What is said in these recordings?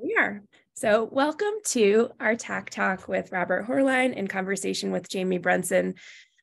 We are. So, welcome to our TAAC Talk with Robert Hoerlein in conversation with Jamie Brunson.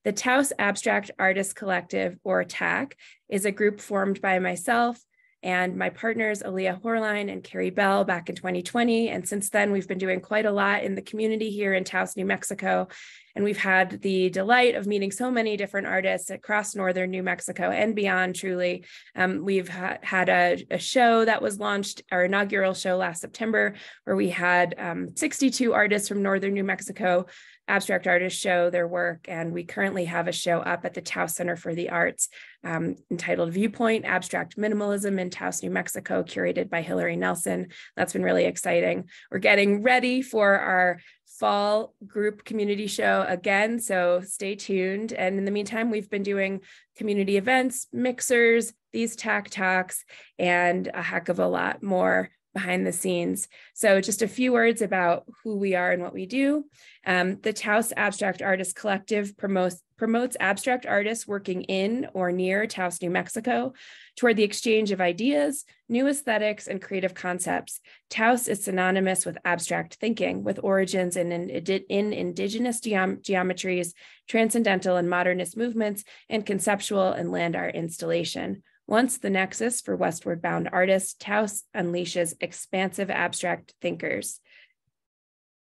The Taos Abstract Artists Collective, or TAAC, is a group formed by myself and my partners, Aaliyah Hoerlein and Carrie Bell, back in 2020. And since then, we've been doing quite a lot in the community here in Taos, New Mexico. And we've had the delight of meeting so many different artists across northern New Mexico and beyond, truly. Um, we've ha- had a, a, show that was launched, our inaugural show last September, where we had um, 62 artists from northern New Mexico abstract artists show their work. And we currently have a show up at the Taos Center for the Arts um, entitled Viewpoint Abstract Minimalism in Taos, New Mexico, curated by Hillary Nelson. That's been really exciting. We're getting ready for our fall group community show again. So stay tuned. And in the meantime, we've been doing community events, mixers, these TAAC talks, and a heck of a lot more behind the scenes. So just a few words about who we are and what we do. Um, the Taos Abstract Artists Collective promotes, promotes abstract artists working in or near Taos, New Mexico toward the exchange of ideas, new aesthetics, and creative concepts. Taos is synonymous with abstract thinking, with origins in, in, in indigenous geom geometries, transcendental and modernist movements, and conceptual and land art installation. Once the nexus for westward bound artists, Taos unleashes expansive abstract thinkers.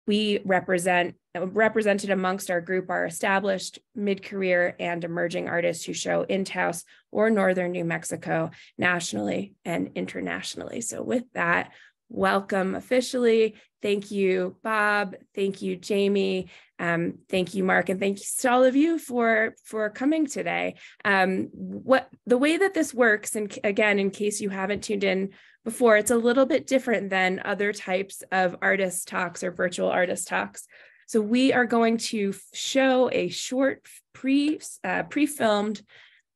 We represent represented amongst our group are established, mid-career, and emerging artists who show in Taos or northern New Mexico nationally and internationally. So with that, welcome officially. Thank you, Bob. Thank you, Jamie. Um, thank you, Mark, and thank you to all of you for for coming today. Um, what the way that this works, and again, in case you haven't tuned in before, it's a little bit different than other types of artist talks or virtual artist talks. So we are going to show a short pre uh, pre-filmed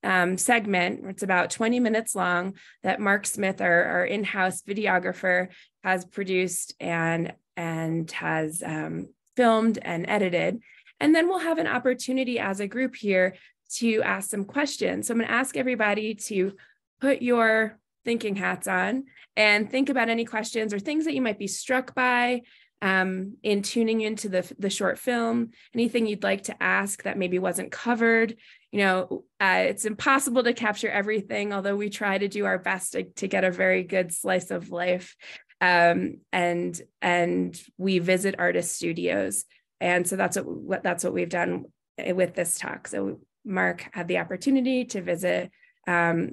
um, segment. It's about 20 minutes long that Mark Smith, our, our in-house videographer, has produced and and has um, filmed and edited. And then we'll have an opportunity as a group here to ask some questions. So I'm going to ask everybody to put your thinking hats on and think about any questions or things that you might be struck by um, in tuning into the, the short film, anything you'd like to ask that maybe wasn't covered. You know, uh, it's impossible to capture everything, although we try to do our best to, to get a very good slice of life. Um, and and we visit artist studios. And so that's what, what that's what we've done with this talk. So mark had the opportunity to visit um,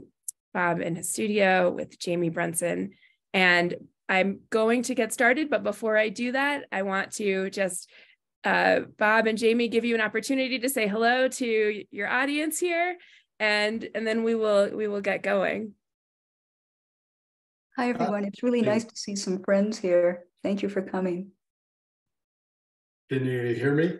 bob in his studio with jamie brunson. And i'm going to get started but before i do that i want to just uh, bob and jamie give you an opportunity to say hello to your audience here and and then we will we will get going Hi, uh, everyone. It's really nice to see some friends here. Thank you for coming. Can you hear me?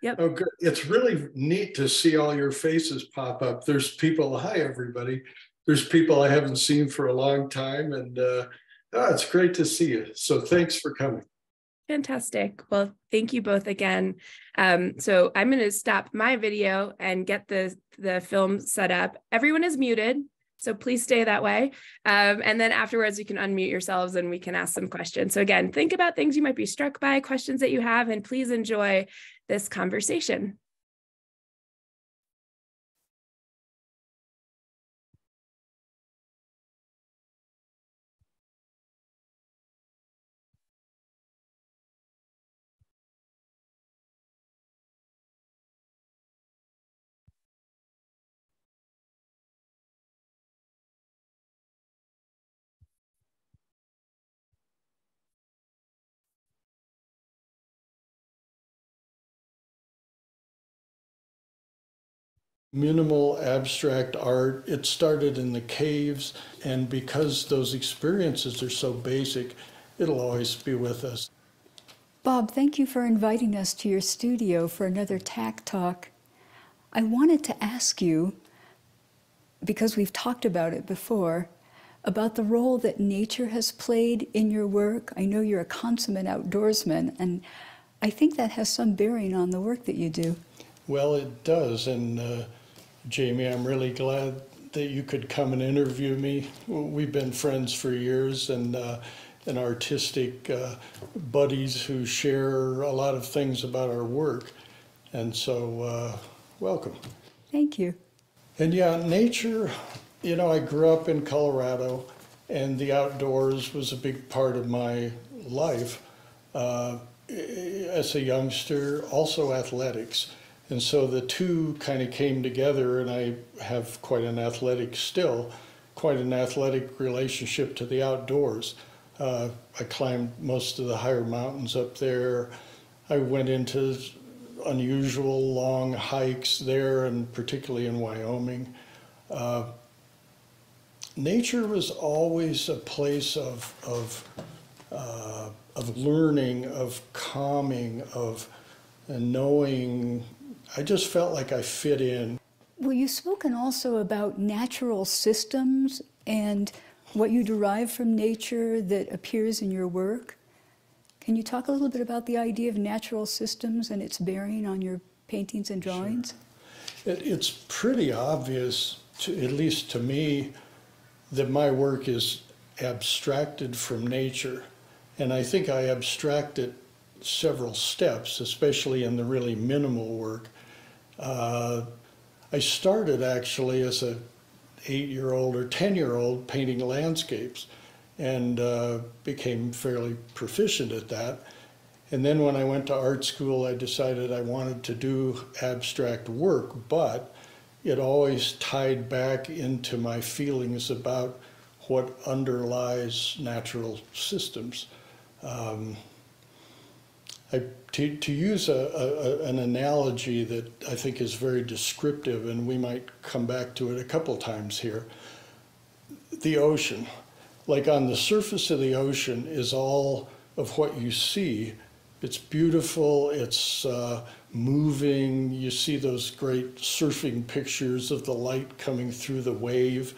Yep. Oh, good. It's really neat to see all your faces pop up. There's people, hi, everybody. There's people I haven't seen for a long time, and uh, oh, it's great to see you. So thanks for coming. Fantastic. Well, thank you both again. Um, so I'm going to stop my video and get the, the film set up. Everyone is muted. So please stay that way. Um, and then afterwards, you can unmute yourselves and we can ask some questions. So again, think about things you might be struck by, questions that you have, and please enjoy this conversation. Minimal abstract art. It started in the caves, and because those experiences are so basic, it'll always be with us. Bob, thank you for inviting us to your studio for another TAAC talk. I wanted to ask you, because we've talked about it before, about the role that nature has played in your work. I know you're a consummate outdoorsman, and I think that has some bearing on the work that you do. Well, it does, and uh, Jamie, I'm really glad that you could come and interview me. We've been friends for years, and uh, and artistic uh, buddies who share a lot of things about our work. And so, uh, welcome. Thank you. And yeah, nature, you know, I grew up in Colorado and the outdoors was a big part of my life. Uh, as a youngster, also athletics. And so the two kind of came together, and I have quite an athletic still, quite an athletic relationship to the outdoors. Uh, I climbed most of the higher mountains up there. I went into unusual long hikes there, and particularly in Wyoming. Uh, nature was always a place of, of, uh, of learning, of calming, of knowing. I just felt like I fit in. Well, you've spoken also about natural systems and what you derive from nature that appears in your work. Can you talk a little bit about the idea of natural systems and its bearing on your paintings and drawings? Sure. It, it's pretty obvious, to, at least to me, that my work is abstracted from nature. And I think I abstract it several steps, especially in the really minimal work. Uh, I started actually as a eight-year-old or ten-year-old painting landscapes and uh, became fairly proficient at that. And then when I went to art school, I decided I wanted to do abstract work, but it always tied back into my feelings about what underlies natural systems. Um, I, to, to use a, a, an analogy that I think is very descriptive, and we might come back to it a couple times here, the ocean. Like on the surface of the ocean is all of what you see. It's beautiful, it's uh, moving. You see those great surfing pictures of the light coming through the wave.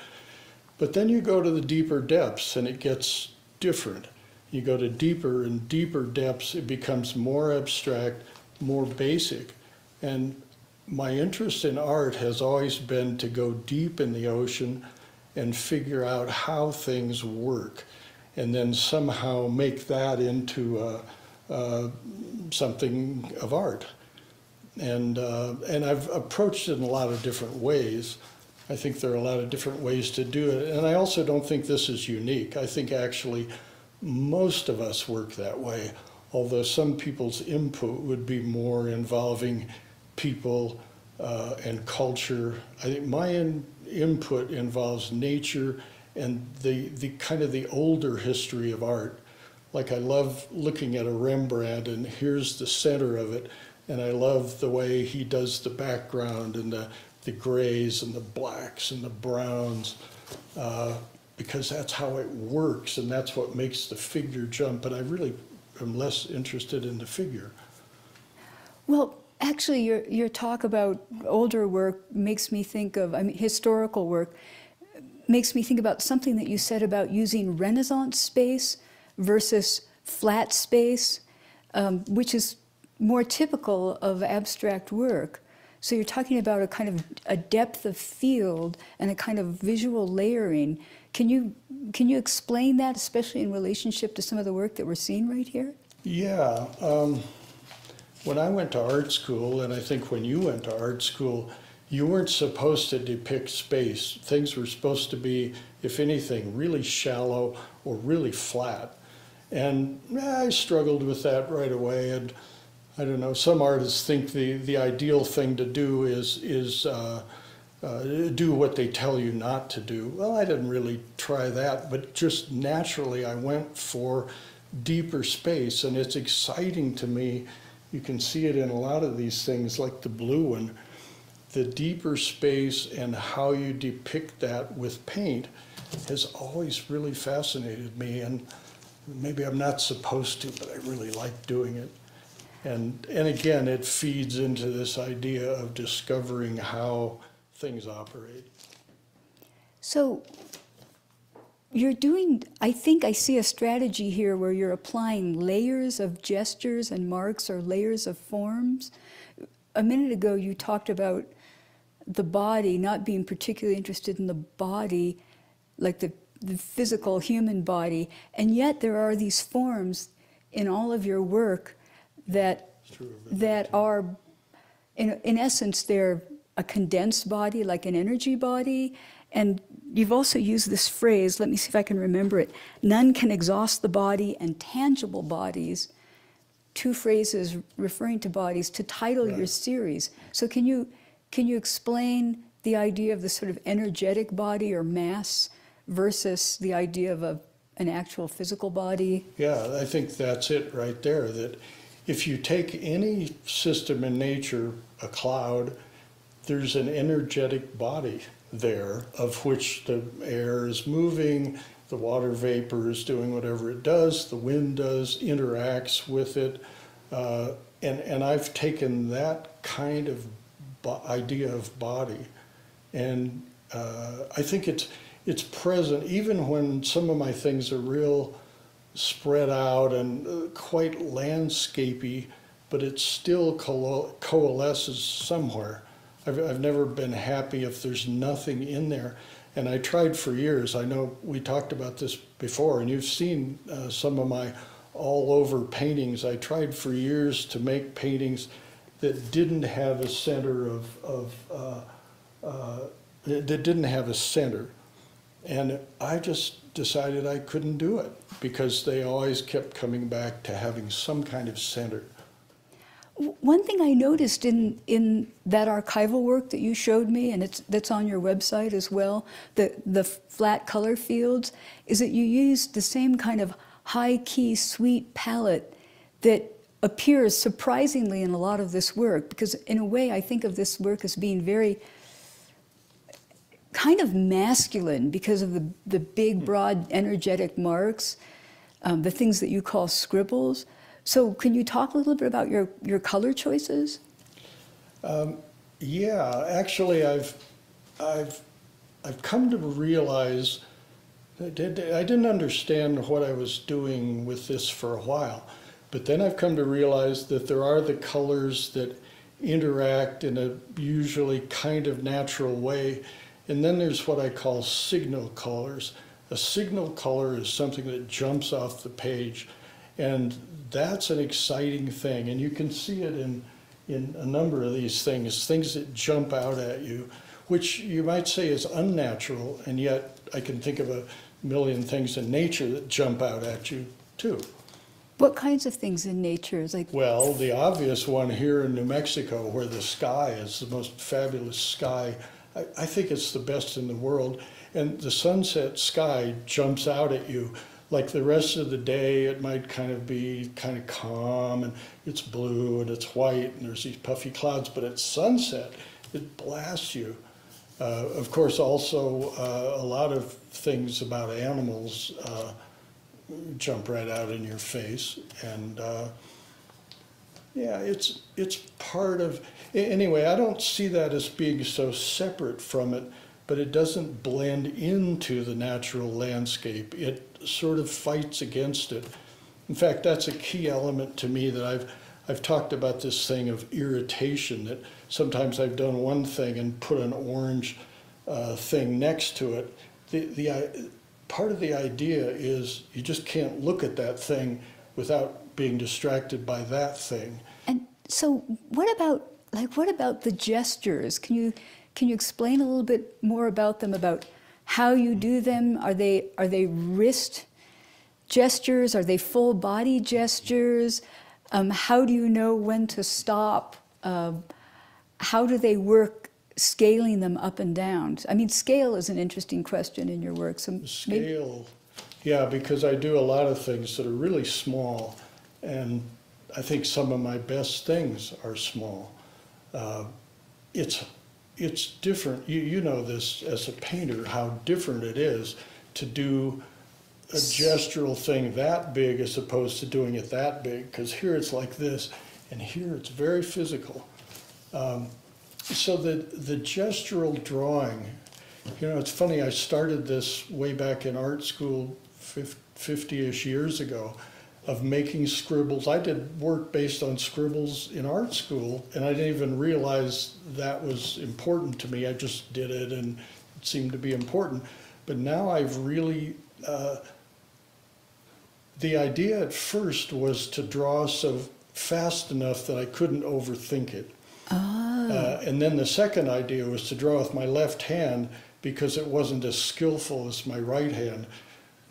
But then you go to the deeper depths and it gets different. You go to deeper and deeper depths, it becomes more abstract, more basic. And my interest in art has always been to go deep in the ocean and figure out how things work and then somehow make that into uh, uh, something of art and uh, and I've approached it in a lot of different ways. I think there are a lot of different ways to do it, and I also don't think this is unique. I think actually most of us work that way, although some people's input would be more involving people uh, and culture. I think my in, input involves nature and the the kind of the older history of art. Like I love looking at a Rembrandt, and here's the center of it and I love the way he does the background and the, the grays and the blacks and the browns uh, because that's how it works and that's what makes the figure jump. But I really am less interested in the figure. Well, actually, your, your talk about older work makes me think of, I mean, historical work makes me think about something that you said about using Renaissance space versus flat space, um, which is more typical of abstract work. So you're talking about a kind of a depth of field and a kind of visual layering. Can you can you explain that, especially in relationship to some of the work that we're seeing right here? Yeah. Um, when I went to art school, and I think when you went to art school, you weren't supposed to depict space. Things were supposed to be, if anything, really shallow or really flat. And I struggled with that right away. And I don't know, some artists think the, the ideal thing to do is, is uh, uh, do what they tell you not to do. Well, I didn't really try that, but just naturally I went for deeper space, and it's exciting to me. You can see it in a lot of these things, like the blue one. The deeper space and how you depict that with paint has always really fascinated me, and maybe I'm not supposed to, but I really like doing it. And, and again, it feeds into this idea of discovering how things operate. So you're doing, I think I see a strategy here where you're applying layers of gestures and marks or layers of forms. A minute ago, you talked about the body, not being particularly interested in the body, like the the physical human body, and yet there are these forms in all of your work that that are, in, in essence, they're a condensed body, like an energy body. And you've also used this phrase, let me see if I can remember it none can exhaust the body and tangible bodies. Two phrases referring to bodies to title right. your series. So, can you, can you explain the idea of the sort of energetic body or mass versus the idea of a, an actual physical body? Yeah, I think that's it right there. That if you take any system in nature, a cloud, there's an energetic body there of which the air is moving, the water vapor is doing whatever it does, the wind does, interacts with it. Uh, and, and I've taken that kind of idea of body and uh, I think it's it's present even when some of my things are real spread out and uh, quite landscapey, but it still co- coalesces somewhere. I've, I've never been happy if there's nothing in there. And I tried for years. I know we talked about this before, and you've seen uh, some of my all over paintings. I tried for years to make paintings that didn't have a center of, of uh, uh, that didn't have a center. And I just decided I couldn't do it because they always kept coming back to having some kind of center. One thing I noticed in, in that archival work that you showed me, and it's, that's on your website as well, the, the flat color fields, is that you used the same kind of high key, sweet palette that appears surprisingly in a lot of this work. Because, in a way, I think of this work as being very kind of masculine because of the, the big, broad, energetic marks, um, the things that you call scribbles. So, can you talk a little bit about your, your color choices? Um, yeah, actually, I've, I've, I've come to realize that I didn't understand what I was doing with this for a while, but then I've come to realize that there are the colors that interact in a usually kind of natural way and then there's what I call signal colors. A signal color is something that jumps off the page, and that's an exciting thing. And you can see it in, in a number of these things, things that jump out at you, which you might say is unnatural, and yet I can think of a million things in nature that jump out at you too. What kinds of things in nature is like? Well, the obvious one here in New Mexico, where the sky is the most fabulous sky I, I think it's the best in the world. And the sunset sky jumps out at you. Like the rest of the day, it might kind of be kind of calm and it's blue and it's white and there's these puffy clouds, but at sunset, it blasts you. Uh, of course, also uh, a lot of things about animals uh, jump right out in your face, and uh, yeah, it's it's part of anyway. I don't see that as being so separate from it, but it doesn't blend into the natural landscape. It sort of fights against it. In fact, that's a key element to me that I've I've talked about this thing of irritation. That sometimes I've done one thing and put an orange uh, thing next to it. The the uh, part of the idea is you just can't look at that thing without being distracted by that thing. And so, what about like what about the gestures? Can you can you explain a little bit more about them? About how you do them? Are they are they wrist gestures? Are they full body gestures? Um, how do you know when to stop? Uh, how do they work scaling them up and down? I mean, scale is an interesting question in your work. So scale, yeah, because I do a lot of things that are really small and I think some of my best things are small. Uh, it's it's different. You you know this as a painter how different it is to do a gestural thing that big as opposed to doing it that big. Because here it's like this, and here it's very physical. Um, so the the gestural drawing, you know, it's funny. I started this way back in art school, fifty-ish years ago of making scribbles. I did work based on scribbles in art school, and I didn't even realize that was important to me. I just did it, and it seemed to be important. But now I've really, uh, the idea at first was to draw so fast enough that I couldn't overthink it. Ah. Uh, and then the second idea was to draw with my left hand because it wasn't as skillful as my right hand.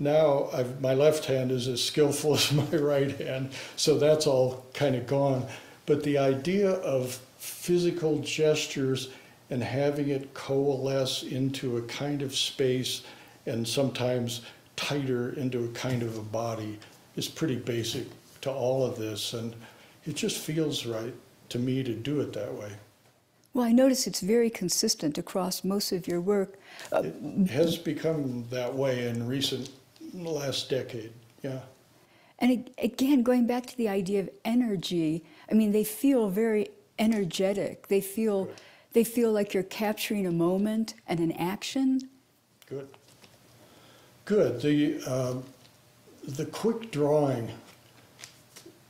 Now I've, my left hand is as skillful as my right hand, so that's all kind of gone. But the idea of physical gestures and having it coalesce into a kind of space and sometimes tighter into a kind of a body is pretty basic to all of this. And it just feels right to me to do it that way. Well, I notice it's very consistent across most of your work. Uh, It has become that way in recent last decade. Yeah. And again, going back to the idea of energy, I mean, they feel very energetic. They feel, Good. they feel like you're capturing a moment and an action. Good. Good. The um, the quick drawing.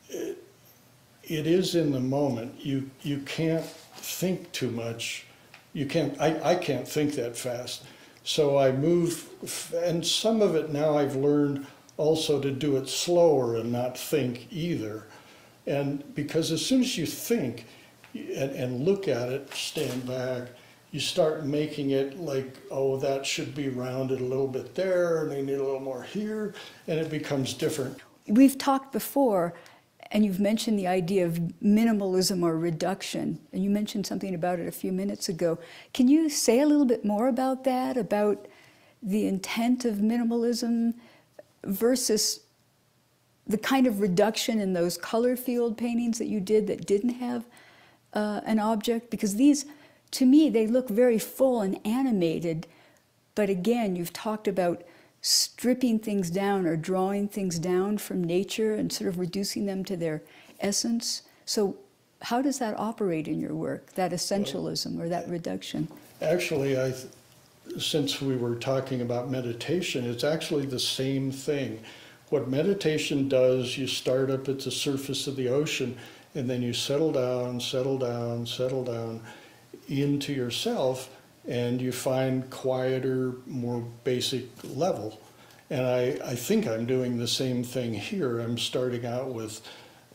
It, it is in the moment. You you can't think too much. You can't. I, I can't think that fast. So I move, and some of it now I've learned also to do it slower and not think either. And because as soon as you think and, and look at it, stand back, you start making it like, oh, that should be rounded a little bit there, and they need a little more here, and it becomes different. We've talked before, and you've mentioned the idea of minimalism or reduction, and you mentioned something about it a few minutes ago. Can you say a little bit more about that, about the intent of minimalism versus the kind of reduction in those color field paintings that you did that didn't have uh, an object? Because these, to me, they look very full and animated, but again, you've talked about stripping things down or drawing things down from nature and sort of reducing them to their essence. So, how does that operate in your work, that essentialism or that reduction? Actually, I, since we were talking about meditation, it's actually the same thing. What meditation does, you start up at the surface of the ocean and then you settle down, settle down, settle down into yourself and you find quieter, more basic level. And I, I think I'm doing the same thing here. I'm starting out with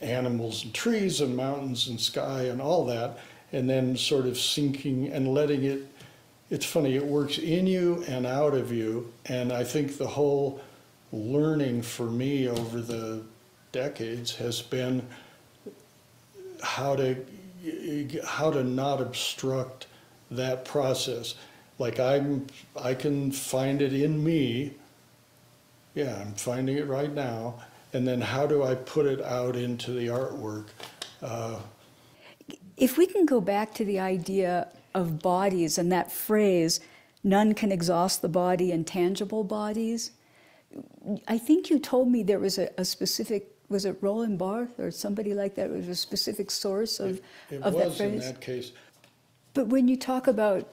animals and trees and mountains and sky and all that, and then sort of sinking and letting it. It's funny, it works in you and out of you. And I think the whole learning for me over the decades has been how to how to not obstruct that process. Like I'm, I can find it in me. Yeah, I'm finding it right now. And then how do I put it out into the artwork? Uh, If we can go back to the idea of bodies and that phrase, none can exhaust the body in tangible bodies, I think you told me there was a, a specific, was it Roland Barthes or somebody like that, was a specific source of, it of that was in phrase? that case. But when you talk about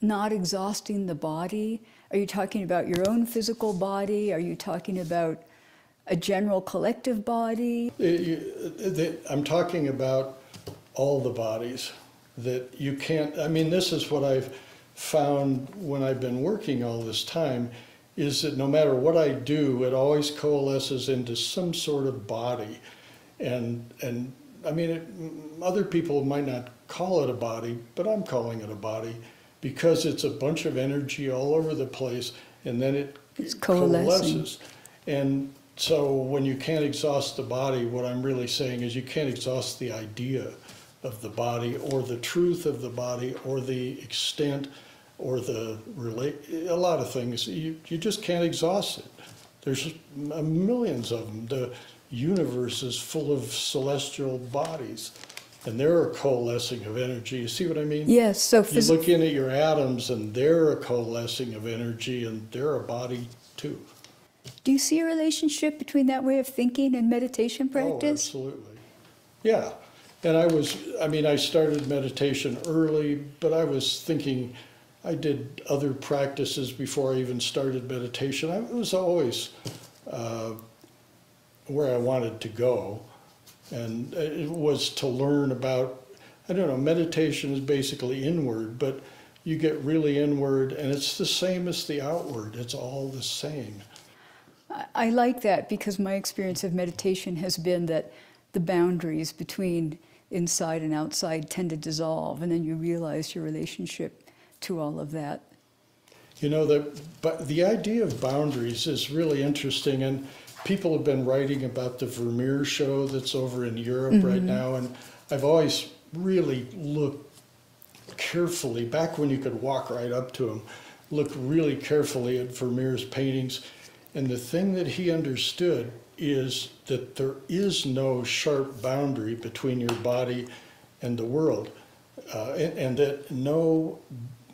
not exhausting the body, are you talking about your own physical body? Are you talking about a general collective body? I'm talking about all the bodies that you can't, I mean, this is what I've found when I've been working all this time is that no matter what I do, it always coalesces into some sort of body. And, and I mean, it, other people might not call it a body, but I'm calling it a body because it's a bunch of energy all over the place and then it It's coalesces. And so when you can't exhaust the body, what I'm really saying is you can't exhaust the idea of the body or the truth of the body or the extent or the relate a lot of things. You, you just can't exhaust it. There's millions of them the universe is full of celestial bodies and they're a coalescing of energy you see what i mean Yes, so you look in at your atoms and they're a coalescing of energy and they're a body too do you see a relationship between that way of thinking and meditation practice? Oh, practice? absolutely. Yeah. And I was, I mean, I started meditation early, but I was thinking, I did other practices before I even started meditation. I it was always uh, where I wanted to go. And it was to learn about, I don't know, meditation is basically inward, but you get really inward, and it's the same as the outward. It's all the same. I, like that because my experience of meditation has been that the boundaries between inside and outside tend to dissolve, and then you realize your relationship to all of that. You know, the, but the idea of boundaries is really interesting, and people have been writing about the Vermeer show that's over in Europe mm-hmm. right now, and I've always really looked carefully, back when you could walk right up to him, looked really carefully at Vermeer's paintings. And the thing that he understood is that there is no sharp boundary between your body and the world, uh, and, and, that no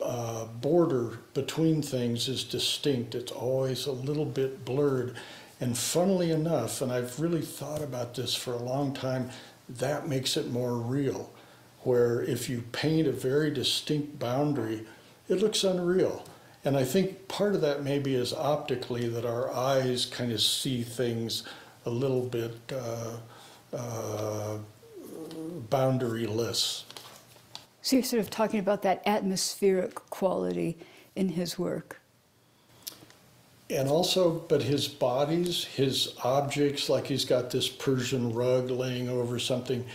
uh, border between things is distinct. It's always a little bit blurred. And funnily enough, and I've really thought about this for a long time, that makes it more real. Where if you paint a very distinct boundary, it looks unreal. And I think part of that maybe is optically that our eyes kind of see things a little bit uh, uh, boundaryless. So you're sort of talking about that atmospheric quality in his work. And also, but his bodies, his objects, like he's got this Persian rug laying over something,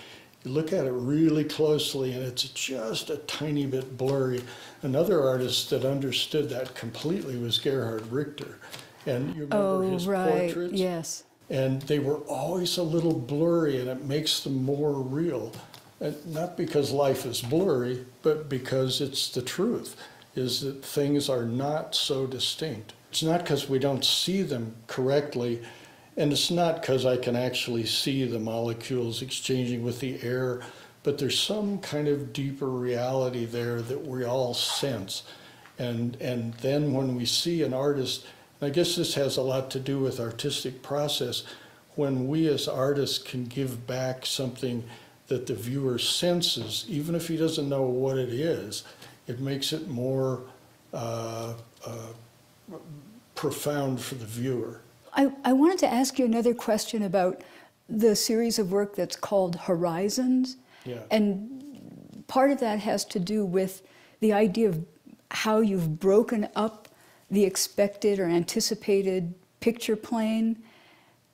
you look at it really closely and it's just a tiny bit blurry. Another artist that understood that completely was Gerhard Richter. And you remember oh, his right. portraits? Yes. And they were always a little blurry and it makes them more real. And not because life is blurry, but because it's the truth, is that things are not so distinct. It's not because we don't see them correctly and it's not because I can actually see the molecules exchanging with the air, but there's some kind of deeper reality there that we all sense. And, and then when we see an artist, I guess this has a lot to do with artistic process, when we as artists can give back something that the viewer senses, even if he doesn't know what it is, it makes it more uh, uh, profound for the viewer. I, I wanted to ask you another question about the series of work that's called Horizons. Yeah. And part of that has to do with the idea of how you've broken up the expected or anticipated picture plane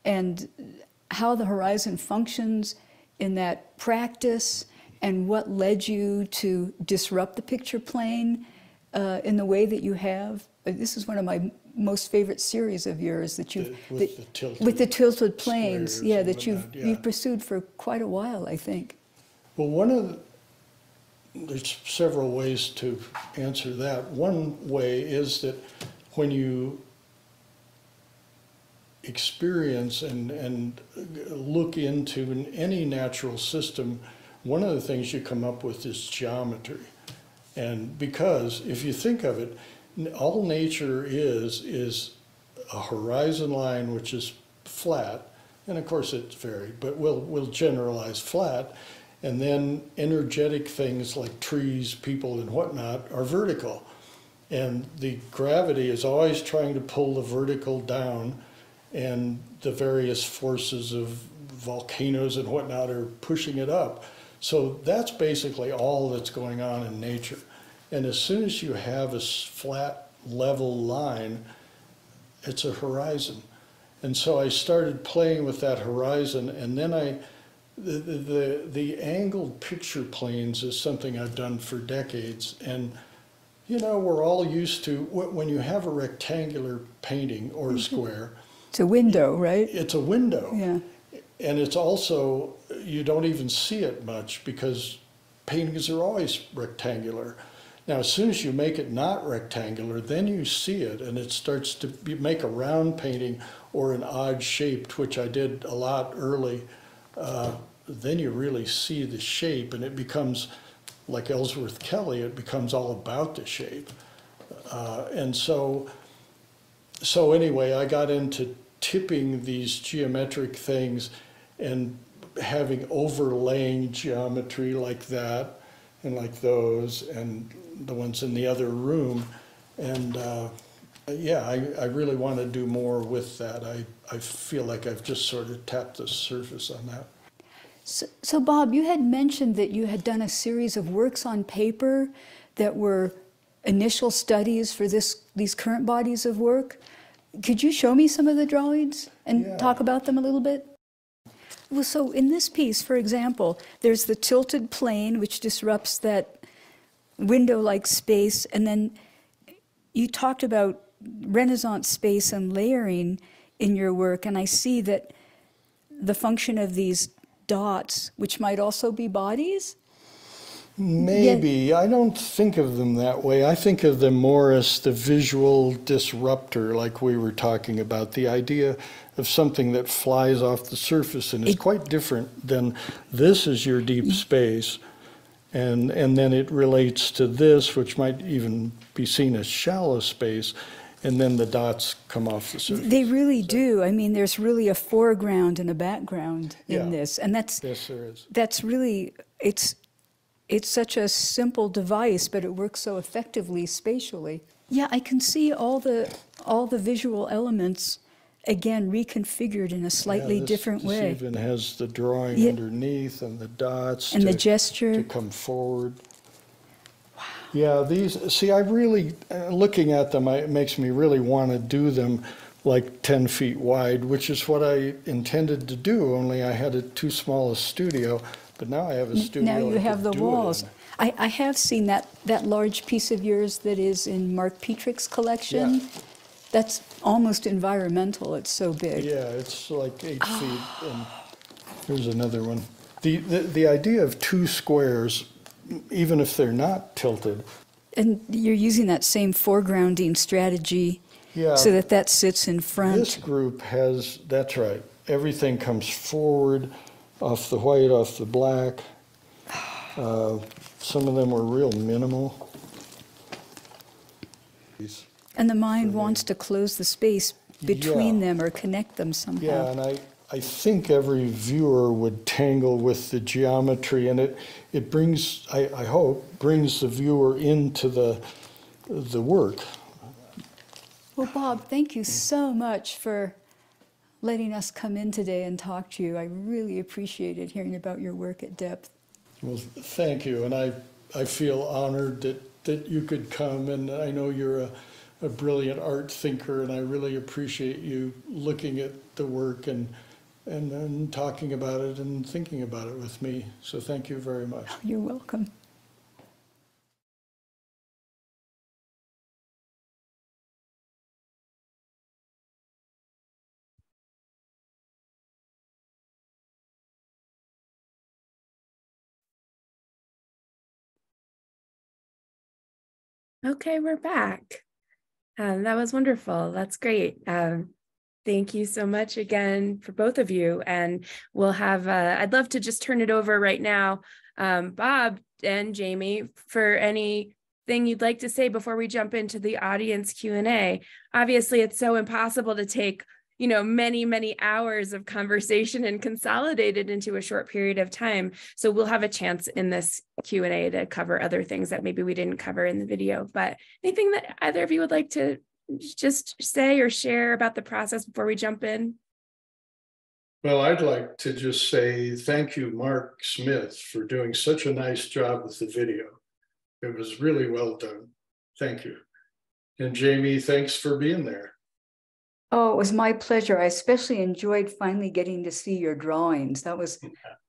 and how the horizon functions in that practice and what led you to disrupt the picture plane uh, in the way that you have. This is one of my most favorite series of yours that you've the, with, the tilted with the tilted planes, yeah, that you've yeah. you've pursued for quite a while, I think. Well, one of the, there's several ways to answer that. One way is that when you experience and, and look into any natural system, one of the things you come up with is geometry. And because if you think of it, all nature is is a horizon line which is flat, and of course it's varied, but we'll we'll generalize flat, and then energetic things like trees, people, and whatnot are vertical, and the gravity is always trying to pull the vertical down, and the various forces of volcanoes and whatnot are pushing it up. So that's basically all that's going on in nature. And as soon as you have a flat, level line, it's a horizon. And so I started playing with that horizon, and then I, the, the, the angled picture planes is something I've done for decades. And, you know, we're all used to, when you have a rectangular painting or a mm-hmm. square, it's a window, right? It's a window. Yeah. And it's also, you don't even see it much because paintings are always rectangular. Now, as soon as you make it not rectangular, then you see it and it starts to be, make a round painting or an odd shaped, which I did a lot early. Uh, then you really see the shape and it becomes like Ellsworth Kelly, it becomes all about the shape. Uh, and so, so anyway, I got into tipping these geometric things and having overlaying geometry like that and like those and the ones in the other room. And uh, yeah, I, I really want to do more with that. I, I feel like I've just sort of tapped the surface on that. So, so, Bob, you had mentioned that you had done a series of works on paper that were initial studies for this these current bodies of work. Could you show me some of the drawings and Yeah. talk about them a little bit? Well, so in this piece, for example, there's the tilted plane, which disrupts that window-like space, and then you talked about Renaissance space and layering in your work, and I see that the function of these dots, which might also be bodies, Maybe. I don't think of them that way. I think of them more as the visual disruptor, like we were talking about. The idea of something that flies off the surface and is It- quite different than this is your deep mm. space. And, and then it relates to this, which might even be seen as shallow space. And then the dots come off the surface. They really do. I mean, there's really a foreground and a background Yeah. in this, and that's Yes, there is. that's really it's it's such a simple device, but it works so effectively spatially. Yeah, I can see all the all the visual elements again reconfigured in a slightly Yeah, this- different way, This even has the drawing Yeah. underneath and the dots. and the gesture. to come forward. Wow. Yeah, these, see, I really, uh, looking at them, I- it makes me really want to do them like 10 feet wide, which is what I intended to do, only I had a too small a studio, but now I have a studio. now you have the walls. I, I have seen that that large piece of yours that is in Mark Petrick's collection. Yeah. That's almost environmental. It's so big. Yeah, it's like eight feet, and here's another one. The, the, the idea of two squares, even if they're not tilted, And you're using that same foregrounding strategy yeah. so that that sits in front. This group has, that's right, everything comes forward off the white, off the black. Uh, Some of them were real minimal. These- And the mind wants to close the space between Yeah. them or connect them somehow. Yeah, and I, I think every viewer would tangle with the geometry, and it, it brings, I, I hope, brings the viewer into the, the work. Well, Bob, thank you so much for letting us come in today and talk to you. I really appreciated hearing about your work at depth. Well, thank you, and I, I feel honored that, that you could come, and I know you're a, a brilliant art thinker, and I really appreciate you looking at the work and, and then talking about it and thinking about it with me. So thank you very much. You're welcome. Okay, we're back. Um, that was wonderful. That's great. Um, thank you so much again for both of you. And we'll have, uh, I'd love to just turn it over right now, um, Bob and Jamie, for anything you'd like to say before we jump into the audience Q&A. Obviously, it's so impossible to take you know many many hours of conversation and consolidated into a short period of time so we'll have a chance in this q&a to cover other things that maybe we didn't cover in the video but anything that either of you would like to just say or share about the process before we jump in Well, I'd like to just say thank you, Mark Smith, for doing such a nice job with the video. It was really well done. Thank you. And Jamie, thanks for being there. Oh, it was my pleasure. I especially enjoyed finally getting to see your drawings. That was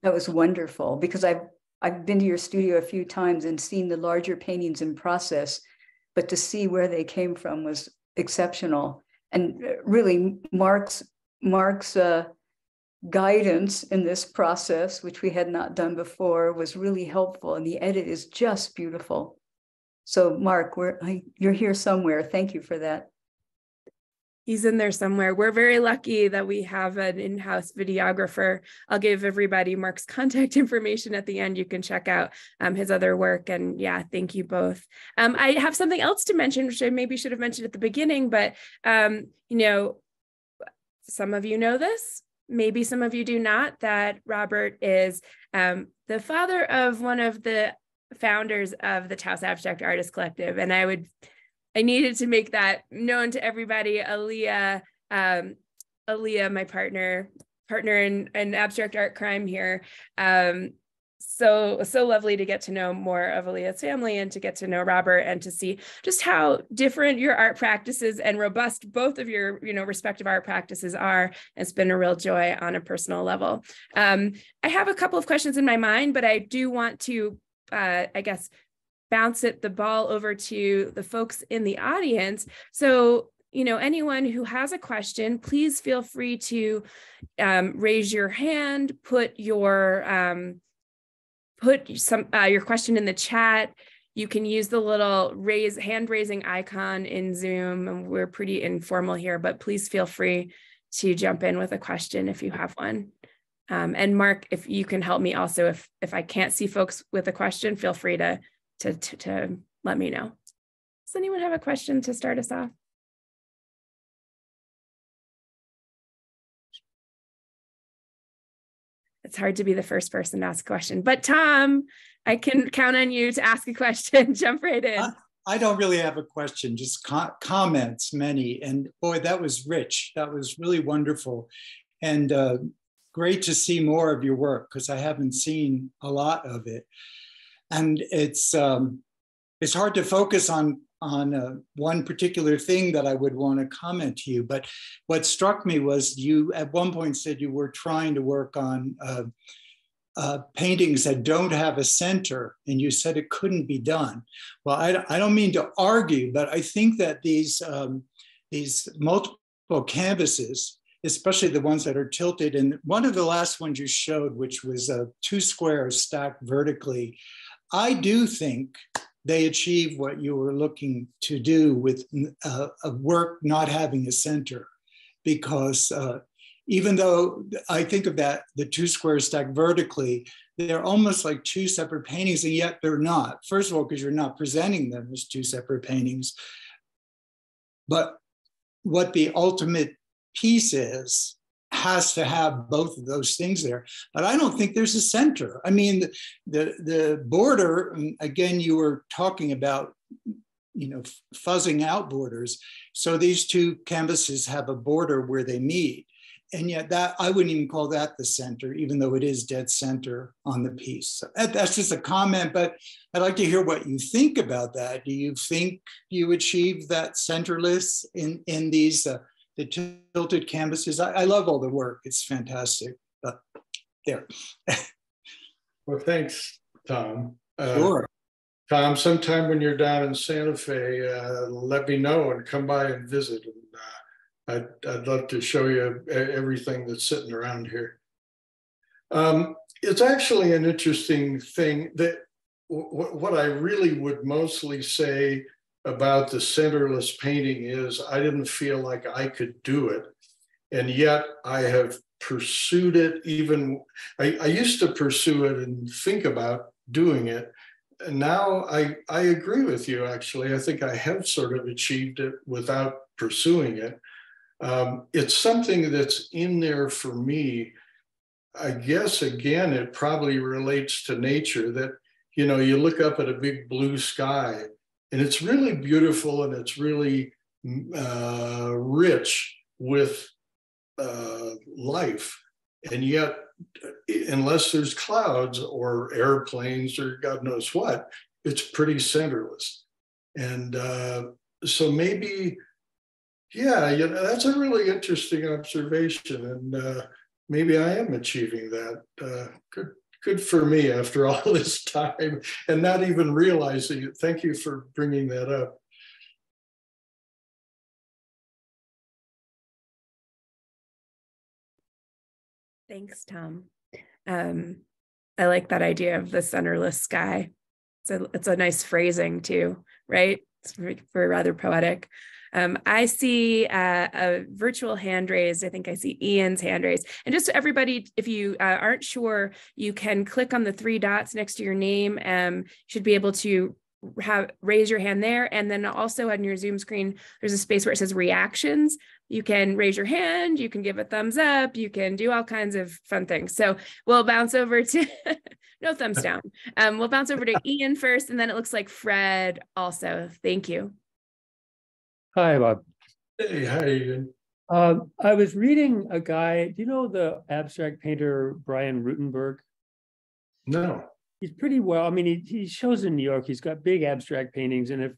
that was wonderful because I've I've been to your studio a few times and seen the larger paintings in process, but to see where they came from was exceptional. And uh, really, Mark's Mark's uh, guidance in this process, which we had not done before, was really helpful. And the edit is just beautiful. So, Mark, we're, I, you're here somewhere. Thank you for that. He's in there somewhere. We're very lucky that we have an in-house videographer. I'll give everybody Mark's contact information at the end. You can check out um, his other work. And yeah, thank you both. Um, I have something else to mention, which I maybe should have mentioned at the beginning, but um, you know, some of you know this, maybe some of you do not, that Robert is um, the father of one of the founders of the Taos Abstract Artist Collective. And I would I needed to make that known to everybody. Aaliyah, um, Aaliyah, my partner, partner in, in abstract art crime here, um, so so lovely to get to know more of Aaliyah's family and to get to know Robert and to see just how different your art practices and robust both of your you know respective art practices are. It's been a real joy on a personal level. Um, I have a couple of questions in my mind, but I do want to uh, I guess bounce it the ball over to the folks in the audience. So you know, anyone who has a question, please feel free to um, raise your hand, put your um, put some uh, your question in the chat. You can use the little raise hand raising icon in Zoom. And we're pretty informal here, but please feel free to jump in with a question if you have one. Um, and Mark, if you can help me also, if if I can't see folks with a question, feel free to to to, to let me know. Does anyone have a question to start us off? it's hard to be the first person to ask a question. But Tom, I can count on you to ask a question. Jump right in. I, I don't really have a question, just co- comments, many. And boy, that was rich. That was really wonderful. And uh, great to see more of your work because I haven't seen a lot of it. And it's um, it's hard to focus on on uh, one particular thing that I would want to comment to you. But what struck me was you at one point said you were trying to work on uh, uh, paintings that don't have a center, and you said it couldn't be done. Well, I, I don't mean to argue, but I think that these um, these multiple canvases especially the ones that are tilted. And one of the last ones you showed, which was uh, two squares stacked vertically, I do think they achieve what you were looking to do with uh, a work not having a center. Because uh, even though I think of that, the two squares stacked vertically, they're almost like two separate paintings, and yet they're not. First of all, because you're not presenting them as two separate paintings. But what the ultimate piece is has to have both of those things there. But I don't think there's a center. I mean, the, the, the border, again, you were talking about, you know, fuzzing out borders. So these two canvases have a border where they meet. And yet that I wouldn't even call that the center, even though it is dead center on the piece. So that's just a comment, but I'd like to hear what you think about that. Do you think you achieve that centerless in, in these uh, the tilted canvases. I, I love all the work. It's fantastic. But there. well, thanks, Tom. Uh, sure. Tom, sometime when you're down in Santa Fe, uh, let me know and come by and visit. And uh, I'd, I'd love to show you everything that's sitting around here. Um, it's actually an interesting thing that what I really would mostly say about the centerless painting is I didn't feel like I could do it. And yet I have pursued it even, I, I used to pursue it and think about doing it. And now I, I agree with you, actually. I think I have sort of achieved it without pursuing it. Um, it's something that's in there for me. I guess, again, it probably relates to nature that, you know, you look up at a big blue sky and it's really beautiful and it's really uh, rich with uh, life. And yet, unless there's clouds or airplanes or God knows what, it's pretty centerless. And uh, so maybe, yeah, you know, that's a really interesting observation. And uh, maybe I am achieving that. Uh, good, good for me after all this time and not even realizing it. Thank you for bringing that up. Thanks, Tom. Um, I like that idea of the centerless sky. It's a, it's a nice phrasing too, right? It's very, very rather poetic. Um, I see uh, a virtual hand raised. I think I see Ian's hand raised. And just so everybody, if you uh, aren't sure, you can click on the three dots next to your name. Um, should be able to have raise your hand there and then also on your zoom screen there's a space where it says reactions you can raise your hand you can give a thumbs up you can do all kinds of fun things so we'll bounce over to no thumbs down um, we'll bounce over to ian first and then it looks like fred also thank you Hi, Bob. Hey, how you Um, I was reading a guy. Do you know the abstract painter Brian Rutenberg? No. He's pretty well. I mean, he, he shows in New York. He's got big abstract paintings, and if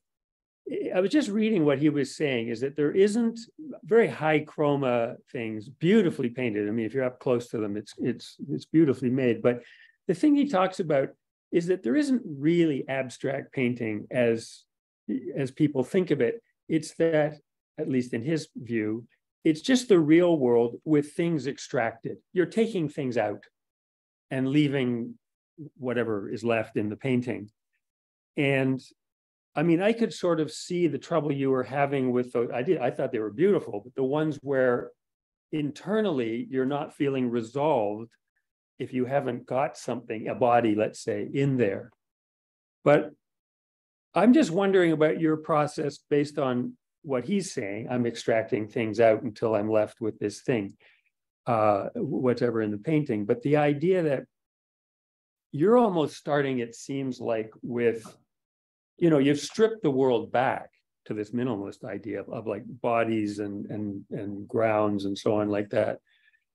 I was just reading what he was saying, is that there isn't very high chroma things, beautifully painted. I mean, if you're up close to them, it's it's it's beautifully made. But the thing he talks about is that there isn't really abstract painting as as people think of it. It's that, at least in his view, it's just the real world with things extracted. You're taking things out and leaving whatever is left in the painting. And I mean, I could sort of see the trouble you were having with those. I did, I thought they were beautiful, but the ones where internally you're not feeling resolved if you haven't got something, a body, let's say, in there. But I'm just wondering about your process based on what he's saying. I'm extracting things out until I'm left with this thing, uh, whatever in the painting. But the idea that you're almost starting, it seems like, with, you know, you've stripped the world back to this minimalist idea of, of like bodies and and and grounds and so on like that.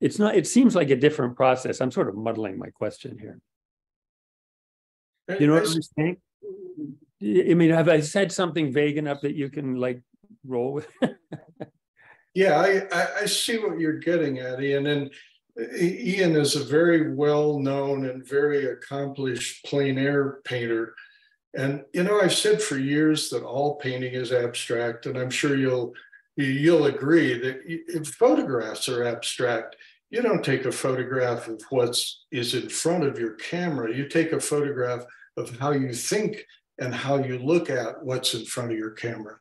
It's not, it seems like a different process. I'm sort of muddling my question here. You know what I'm saying? I mean, have I said something vague enough that you can like roll with? yeah, I, I see what you're getting at, Ian. And uh, Ian is a very well known and very accomplished plein air painter. And you know, I've said for years that all painting is abstract, and I'm sure you'll you'll agree that if photographs are abstract, you don't take a photograph of what's is in front of your camera. You take a photograph of how you think and how you look at what's in front of your camera.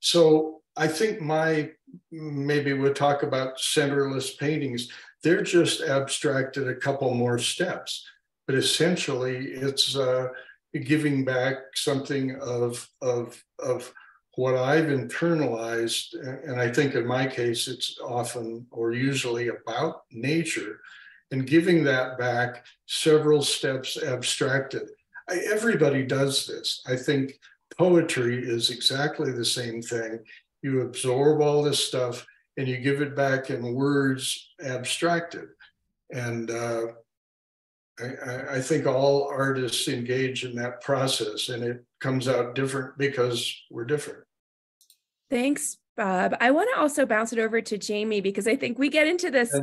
So I think my maybe we'll talk about centerless paintings they're just abstracted a couple more steps, but essentially it's uh, giving back something of of of what I've internalized, and I think in my case it's often or usually about nature, and giving that back several steps abstracted. I, everybody does this. I think poetry is exactly the same thing. You absorb all this stuff and you give it back in words abstracted. And uh, I, I, think all artists engage in that process and it comes out different because we're different. Thanks, Bob. I want to also bounce it over to Jamie because I think we get into this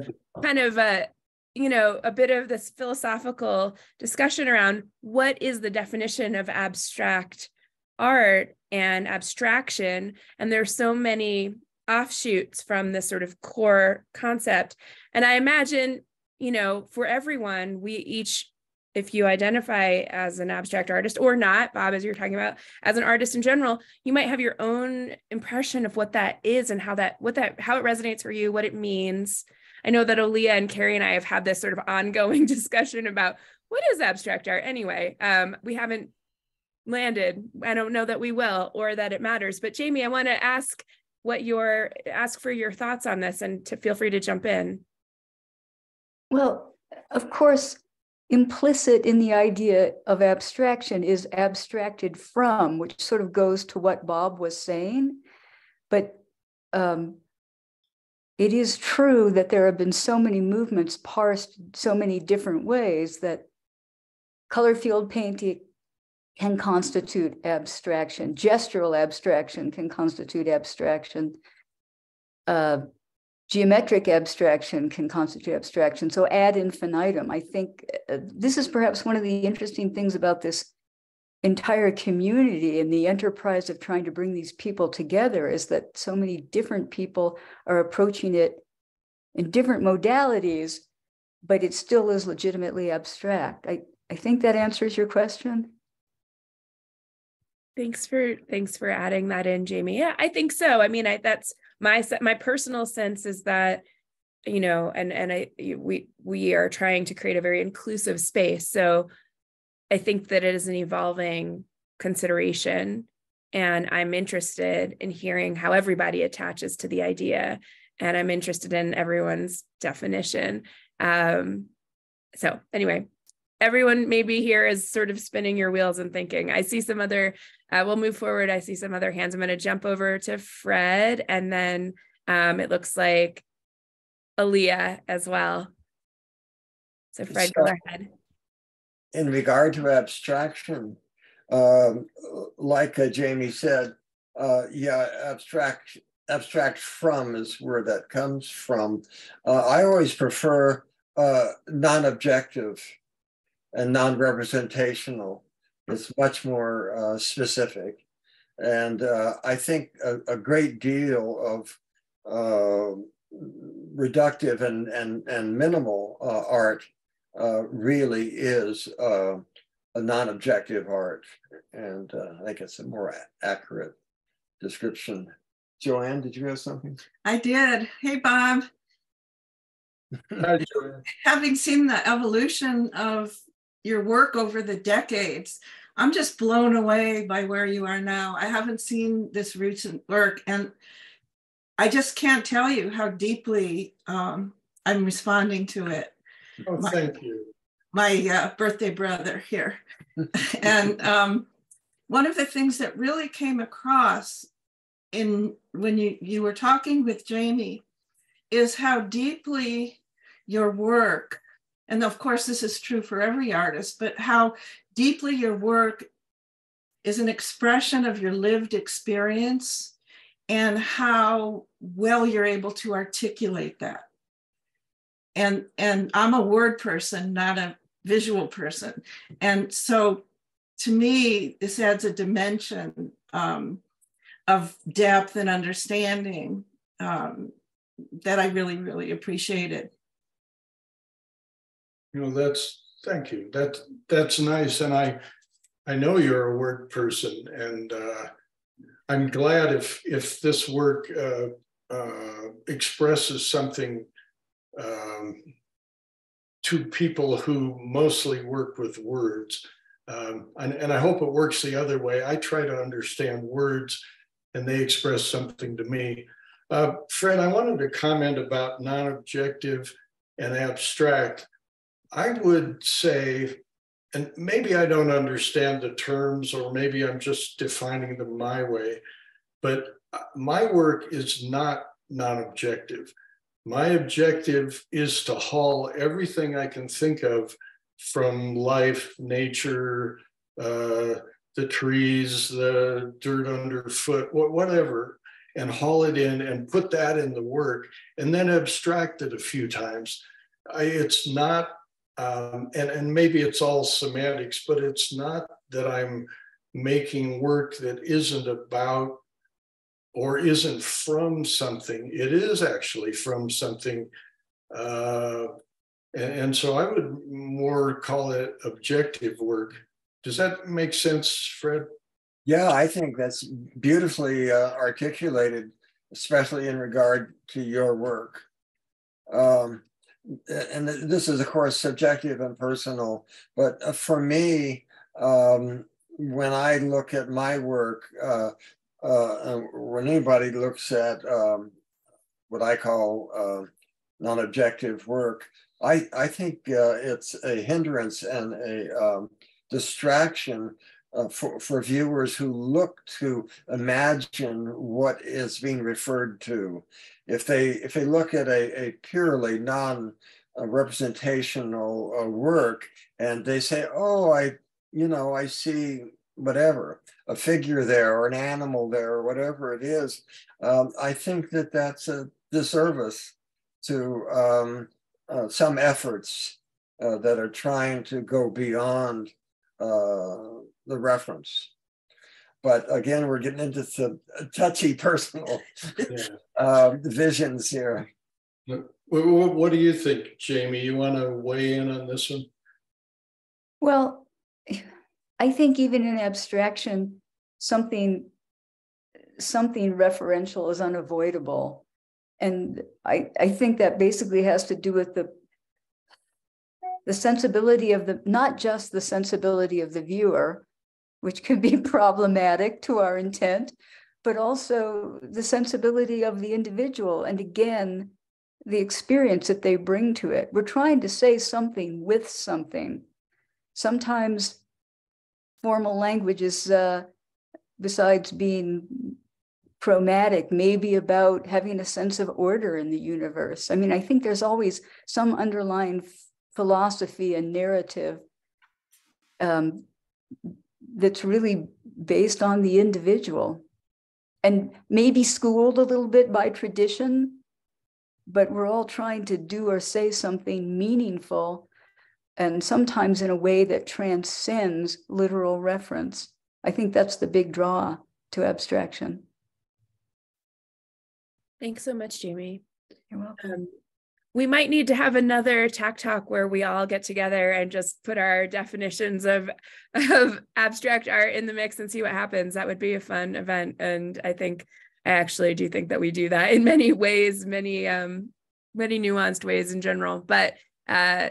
kind of a you know a bit of this philosophical discussion around what is the definition of abstract art and abstraction and there's so many offshoots from this sort of core concept. And I imagine, you know, for everyone, we each, if you identify as an abstract artist or not, Bob, as you're talking about, as an artist in general, you might have your own impression of what that is and how that, what that, how it resonates for you, what it means. I know that Aaliyah and Carrie and I have had this sort of ongoing discussion about what is abstract art anyway. Um, we haven't landed. I don't know that we will or that it matters. But Jamie, I want to ask what your ask for your thoughts on this and to feel free to jump in. Well, of course, implicit in the idea of abstraction is abstracted from, which sort of goes to what Bob was saying. But um, it is true that there have been so many movements parsed so many different ways that color field painting can constitute abstraction. Gestural abstraction can constitute abstraction. Uh, geometric abstraction can constitute abstraction. So ad infinitum. I think uh, this is perhaps one of the interesting things about this entire community and the enterprise of trying to bring these people together is that so many different people are approaching it in different modalities, but it still is legitimately abstract. I, I think that answers your question. Thanks for thanks for adding that in, Jamie. Yeah, I think so. I mean, I that's my my personal sense is that you know, and and I we we are trying to create a very inclusive space. So I think that it is an evolving consideration, and I'm interested in hearing how everybody attaches to the idea, and I'm interested in everyone's definition. Um, so anyway, everyone maybe here is sort of spinning your wheels and thinking. I see some other, uh, we'll move forward. I see some other hands. I'm going to jump over to Fred and then um, it looks like Aaliyah as well. So Fred, go ahead. In regard to abstraction, um, like uh, Jamie said, uh, yeah, abstract abstract from is where that comes from. Uh, I always prefer uh, non-objective and non-representational. It's much more uh, specific, and uh, I think a, a, great deal of reductive and and and minimal art Uh, really is um, a non-objective art, and uh, I think it's a more accurate description Joanne, did you have something? I did. Hey, Bob. Hi. Having seen the evolution of your work over the decades, I'm just blown away by where you are now. I haven't seen this recent work, and I just can't tell you how deeply um, I'm responding to it. Oh, my, thank you. My uh, birthday brother here. and um, one of the things that really came across in when you you were talking with Jamie is how deeply your work and of course this is true for every artist but how deeply your work is an expression of your lived experience and how well you're able to articulate that and and i'm a word person not a visual person and so to me this adds a dimension um, of depth and understanding um, that I really, really appreciated. You know, that's thank you. That that's nice, and I I know you're a word person, and uh, I'm glad if if this work uh, uh, expresses something um, to people who mostly work with words. Um, and, and I hope it works the other way. I try to understand words and they express something to me. Uh, Fred, I wanted to comment about non objective and abstract. I would say, and maybe I don't understand the terms, or maybe I'm just defining them my way, but uh, my work is not non objective. My objective is to haul everything I can think of from life, nature, uh, the trees, the dirt underfoot, whatever, and haul it in and put that in the work and then abstract it a few times. I, it's not, um, and, and maybe it's all semantics, but it's not that I'm making work that isn't about or isn't from something. It is actually from something. Uh, and, and so I would more call it objective work does that make sense, Fred? Yeah, I think that's beautifully uh, articulated, especially in regard to your work. Um, and this is, of course, subjective and personal, but uh, for me, um, when I look at my work, uh, uh, when anybody looks at um, what I call uh, non objective work, I, I think uh, it's a hindrance and a um, distraction uh, for, for viewers who look to imagine what is being referred to. If they if they look at a, a purely non representational uh, work and they say, "Oh, I you know I see whatever a figure there or an animal there or whatever it is," um, I think that that's a disservice to um, uh, some efforts uh, that are trying to go beyond uh, the reference. But again, we're getting into some touchy personal yeah. uh, visions here. What, what do you think, Jamie? You want to weigh in on this one? Well, I think even in abstraction, something something referential is unavoidable. And I, I think that basically has to do with the the sensibility of the, not just the sensibility of the viewer, which can be problematic to our intent, but also the sensibility of the individual. And again, the experience that they bring to it. We're trying to say something with something. Sometimes formal language is, uh, besides being chromatic, maybe about having a sense of order in the universe. I mean, I think there's always some underlying philosophy and narrative um, that's really based on the individual and maybe schooled a little bit by tradition, but we're all trying to do or say something meaningful and sometimes in a way that transcends literal reference. I think that's the big draw to abstraction. Thanks so much, Jamie. You're welcome. Um, we might need to have another TAAC talk where we all get together and just put our definitions of of abstract art in the mix and see what happens. That would be a fun event, and I think I actually do think that we do that in many ways, many um, many nuanced ways in general. But uh,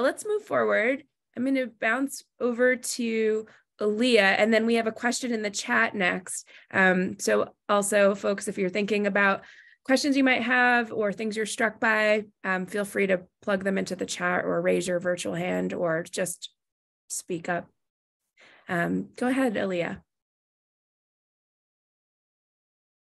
let's move forward. I'm going to bounce over to Aaliyah, and then we have a question in the chat next. Um, so also, folks, if you're thinking about questions you might have or things you're struck by, um, feel free to plug them into the chat or raise your virtual hand or just speak up. Um, go ahead, Aaliyah.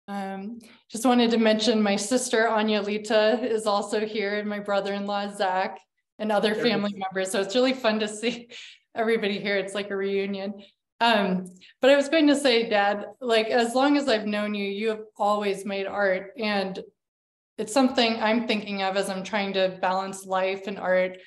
Um, just wanted to mention my sister Anya Lita is also here, and my brother-in-law Zach, and other family members. So it's really fun to see everybody here. It's like a reunion. Um, but I was going to say, Dad, like as long as I've known you, you have always made art. And it's something I'm thinking of as I'm trying to balance life and art.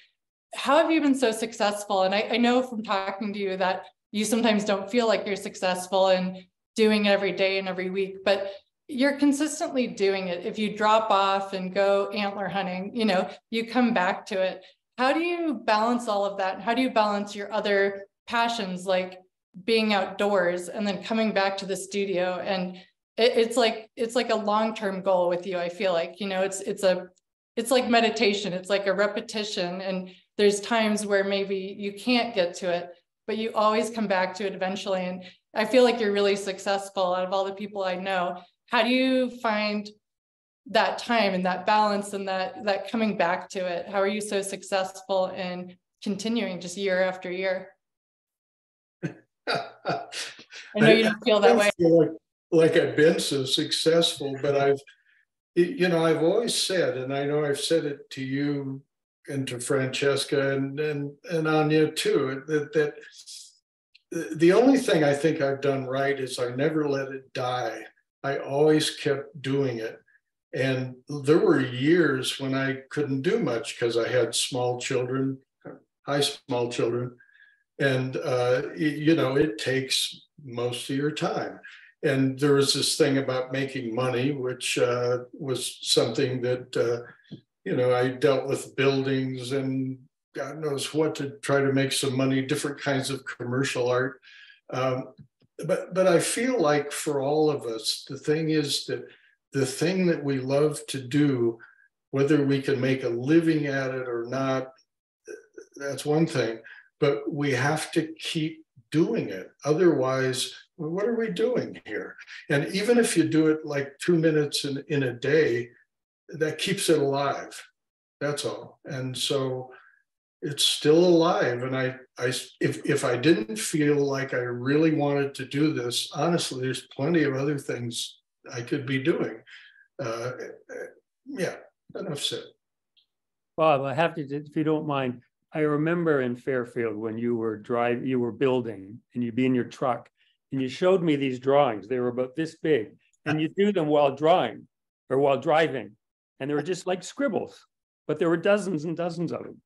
How have you been so successful? And I, I know from talking to you that you sometimes don't feel like you're successful and doing it every day and every week, but you're consistently doing it. If you drop off and go antler hunting, you know, you come back to it. How do you balance all of that? How do you balance your other passions like being outdoors and then coming back to the studio? And it, it's like it's like a long-term goal with you i feel like you know it's it's a it's like meditation it's like a repetition. And there's times where maybe you can't get to it but you always come back to it eventually. And i feel like you're really successful out of all the people i know. How do you find that time and that balance and that that coming back to it how are you so successful in continuing just year after year I know you don't feel that way. Feel like, like I've been so successful, but I've, you know, I've always said, and I know I've said it to you and to Francesca and and, and Anya too, that that the only thing I think I've done right is I never let it die. I always kept doing it. And there were years when I couldn't do much because I had small children, high small children. And uh, you know it takes most of your time. And there was this thing about making money which uh, was something that uh, you know i dealt with buildings and god knows what to try to make some money different kinds of commercial art. Um, but but i feel like for all of us the thing is that the thing that we love to do whether we can make a living at it or not that's one thing but we have to keep doing it. Otherwise, what are we doing here? And even if you do it like two minutes in, in a day, that keeps it alive. That's all. And so it's still alive. And I, I, if, if I didn't feel like I really wanted to do this, honestly, there's plenty of other things I could be doing. Uh, yeah, enough said. Bob, I have to, if you don't mind, I remember in Fairfield when you were driving, you were building and you'd be in your truck and you showed me these drawings. They were about this big and you do them while drawing or while driving. And they were just like scribbles, but there were dozens and dozens of them.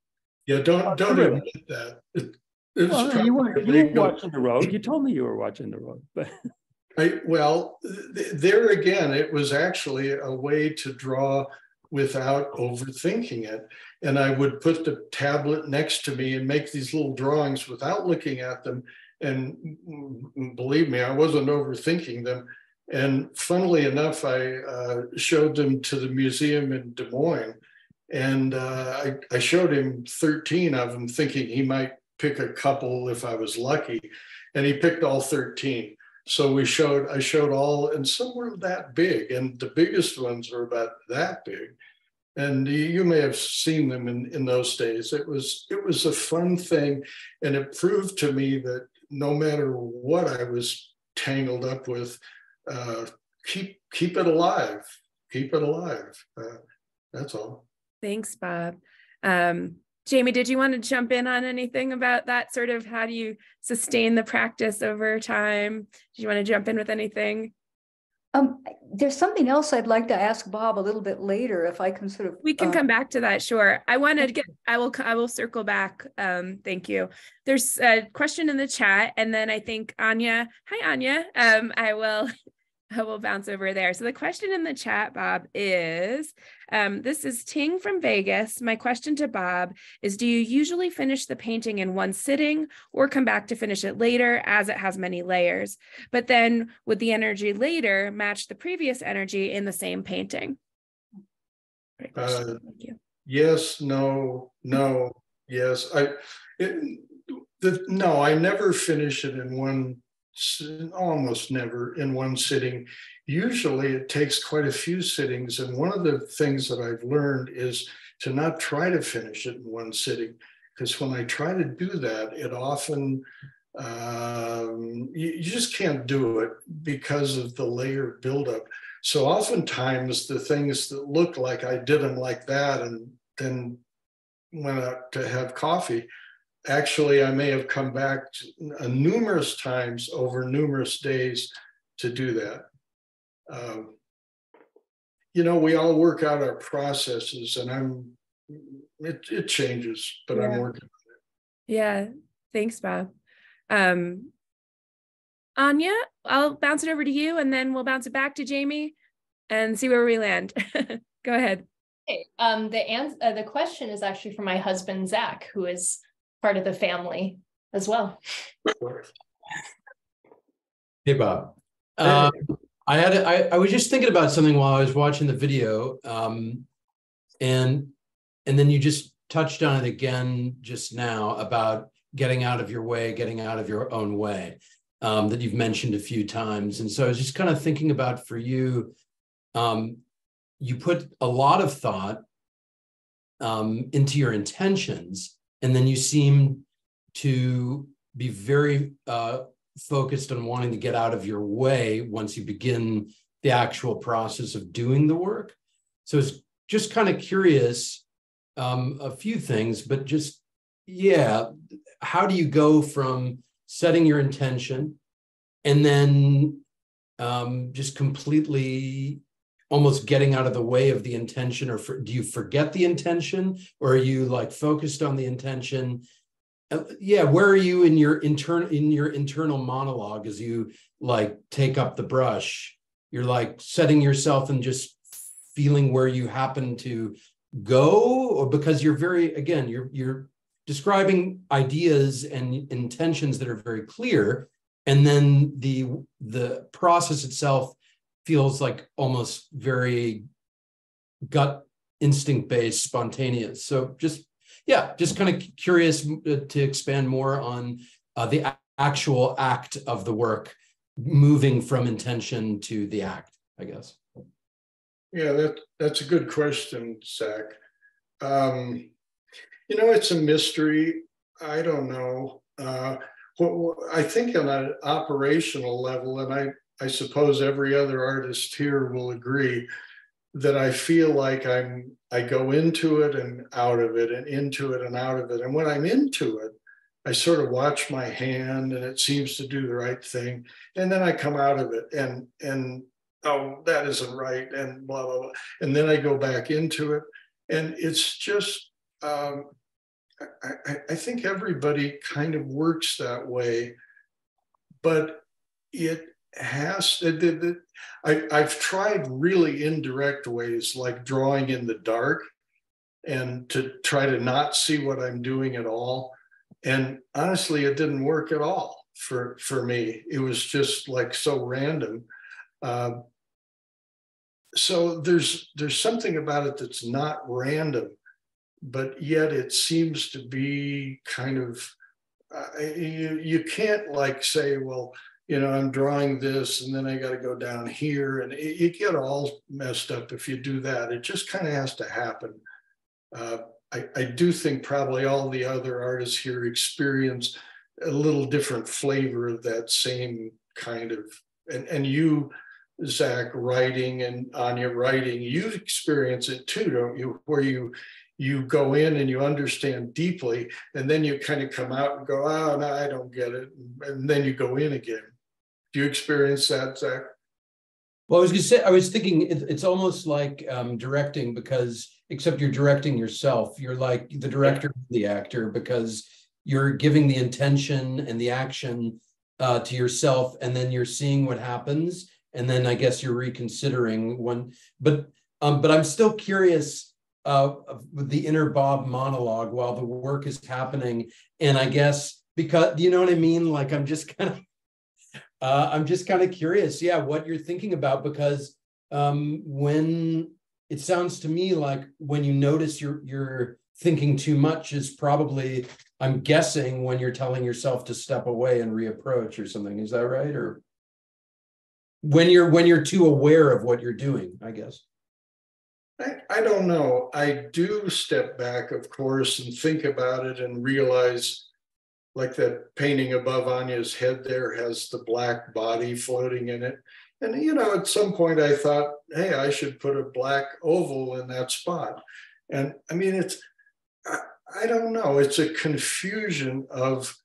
Yeah, don't don't admit that. It, it well, you weren't you were watching the road. You told me you were watching the road, but I, well, th- there again, it was actually a way to draw without overthinking it. And I would put the tablet next to me and make these little drawings without looking at them. And believe me, I wasn't overthinking them. And funnily enough, I uh, showed them to the museum in Des Moines. And uh, I, I showed him 13 of them, thinking he might pick a couple if I was lucky. And he picked all 13. So we showed, I showed all, and some were that big, and the biggest ones were about that big. And you may have seen them in, in those days. It was it was a fun thing, and it proved to me that no matter what I was tangled up with, uh, keep keep it alive, keep it alive. Uh, that's all. Thanks, Bob. Um, Jamie, did you want to jump in on anything about that sort of how do you sustain the practice over time? Do you want to jump in with anything? Um, there's something else I'd like to ask Bob a little bit later, if I can sort of. We can uh, come back to that. Sure. I wanted to get. I will. I will circle back. Um, thank you. There's a question in the chat, and then I think Anya. Hi, Anya. Um, I will. I will bounce over there. So the question in the chat, Bob, is um, this is Ting from Vegas. My question to Bob is Do you usually finish the painting in one sitting or come back to finish it later as it has many layers? But then would the energy later match the previous energy in the same painting? Great question. Uh, Thank you. Yes, no, no, yes. I, it, the, no, I never finish it in one, almost never in one sitting. Usually it takes quite a few sittings. And one of the things that I've learned is to not try to finish it in one sitting. Because when I try to do that, it often, um, you, you just can't do it because of the layer buildup. So oftentimes the things that look like I did them like that and then went out to have coffee, actually I may have come back to, uh, numerous times over numerous days to do that. Um, you know, we all work out our processes and I'm, it, it changes, but I'm working on it. Yeah, thanks, Bob. Um, Anya, I'll bounce it over to you and then we'll bounce it back to Jamie and see where we land. Go ahead. Okay, um, the ans- uh, the question is actually from my husband Zach, who is part of the family as well. Hey, Bob. Um, I had, I, I was just thinking about something while I was watching the video. Um, and, and then you just touched on it again just now about getting out of your way, getting out of your own way, um, that you've mentioned a few times. And so I was just kind of thinking about for you, um, you put a lot of thought um, into your intentions, and then you seem to be very uh, focused on wanting to get out of your way once you begin the actual process of doing the work. So it's just kind of curious, um, a few things, but just, yeah, how do you go from setting your intention and then um, just completely almost getting out of the way of the intention or for, do you forget the intention or are you like focused on the intention? Uh, yeah where are you in your internal in your internal monologue as you like take up the brush? You're like setting yourself and just feeling where you happen to go or because you're very again you're you're describing ideas and intentions that are very clear and then the the process itself feels like almost very gut instinct based spontaneous so just yeah just kind of curious uh, to expand more on uh, the actual act of the work moving from intention to the act i guess Yeah, that, that's a good question, Zach. Um, you know, it's a mystery. I don't know. Uh, what- I think on an operational level, and I, I suppose every other artist here will agree that I feel like I'm, I go into it and out of it and into it and out of it. And when I'm into it, I sort of watch my hand and it seems to do the right thing. And then I come out of it and, and, oh, that isn't right. And blah, blah, blah. And then I go back into it. And it's just, um, I, I, I think everybody kind of works that way, but it has, it, it- I, I've tried really indirect ways like drawing in the dark and to try to not see what I'm doing at all. And honestly, it didn't work at all for, for me. It was just like so random. Uh, so there's there's something about it that's not random but yet it seems to be kind of uh, you, you can't like say well you know i'm drawing this and then i got to go down here and it, you get all messed up if you do that it just kind of has to happen uh, I, I do think probably all the other artists here experience a little different flavor of that same kind of and and you Zach writing and Anya writing, you experience it too, don't you? Where you you go in and you understand deeply, and then you kind of come out and go, oh, no, I don't get it. And then you go in again. Do you experience that, Zach? Well, I was going to say, I was thinking it, it's almost like um, directing because, except you're directing yourself. You're like the director, the actor, because you're giving the intention and the action uh, to yourself, and then you're seeing what happens, and then I guess you're reconsidering one. But um, but I'm still curious uh, the inner Bob monologue while the work is happening, and I guess because you know what I mean. Like I'm just kind of uh, I'm just kind of curious, yeah, what you're thinking about because um, when it sounds to me like when you notice you're you're thinking too much is probably I'm guessing when you're telling yourself to step away and reapproach or something. Is that right? Or when you're when you're too aware of what you're doing, I guess. I, I don't know. I do step back, of course, and think about it and realize like that painting above Anya's head there has the black body floating in it. And, you know, at some point I thought, hey, I should put a black oval in that spot. And I mean, it's, I, I don't know, it's a confusion of,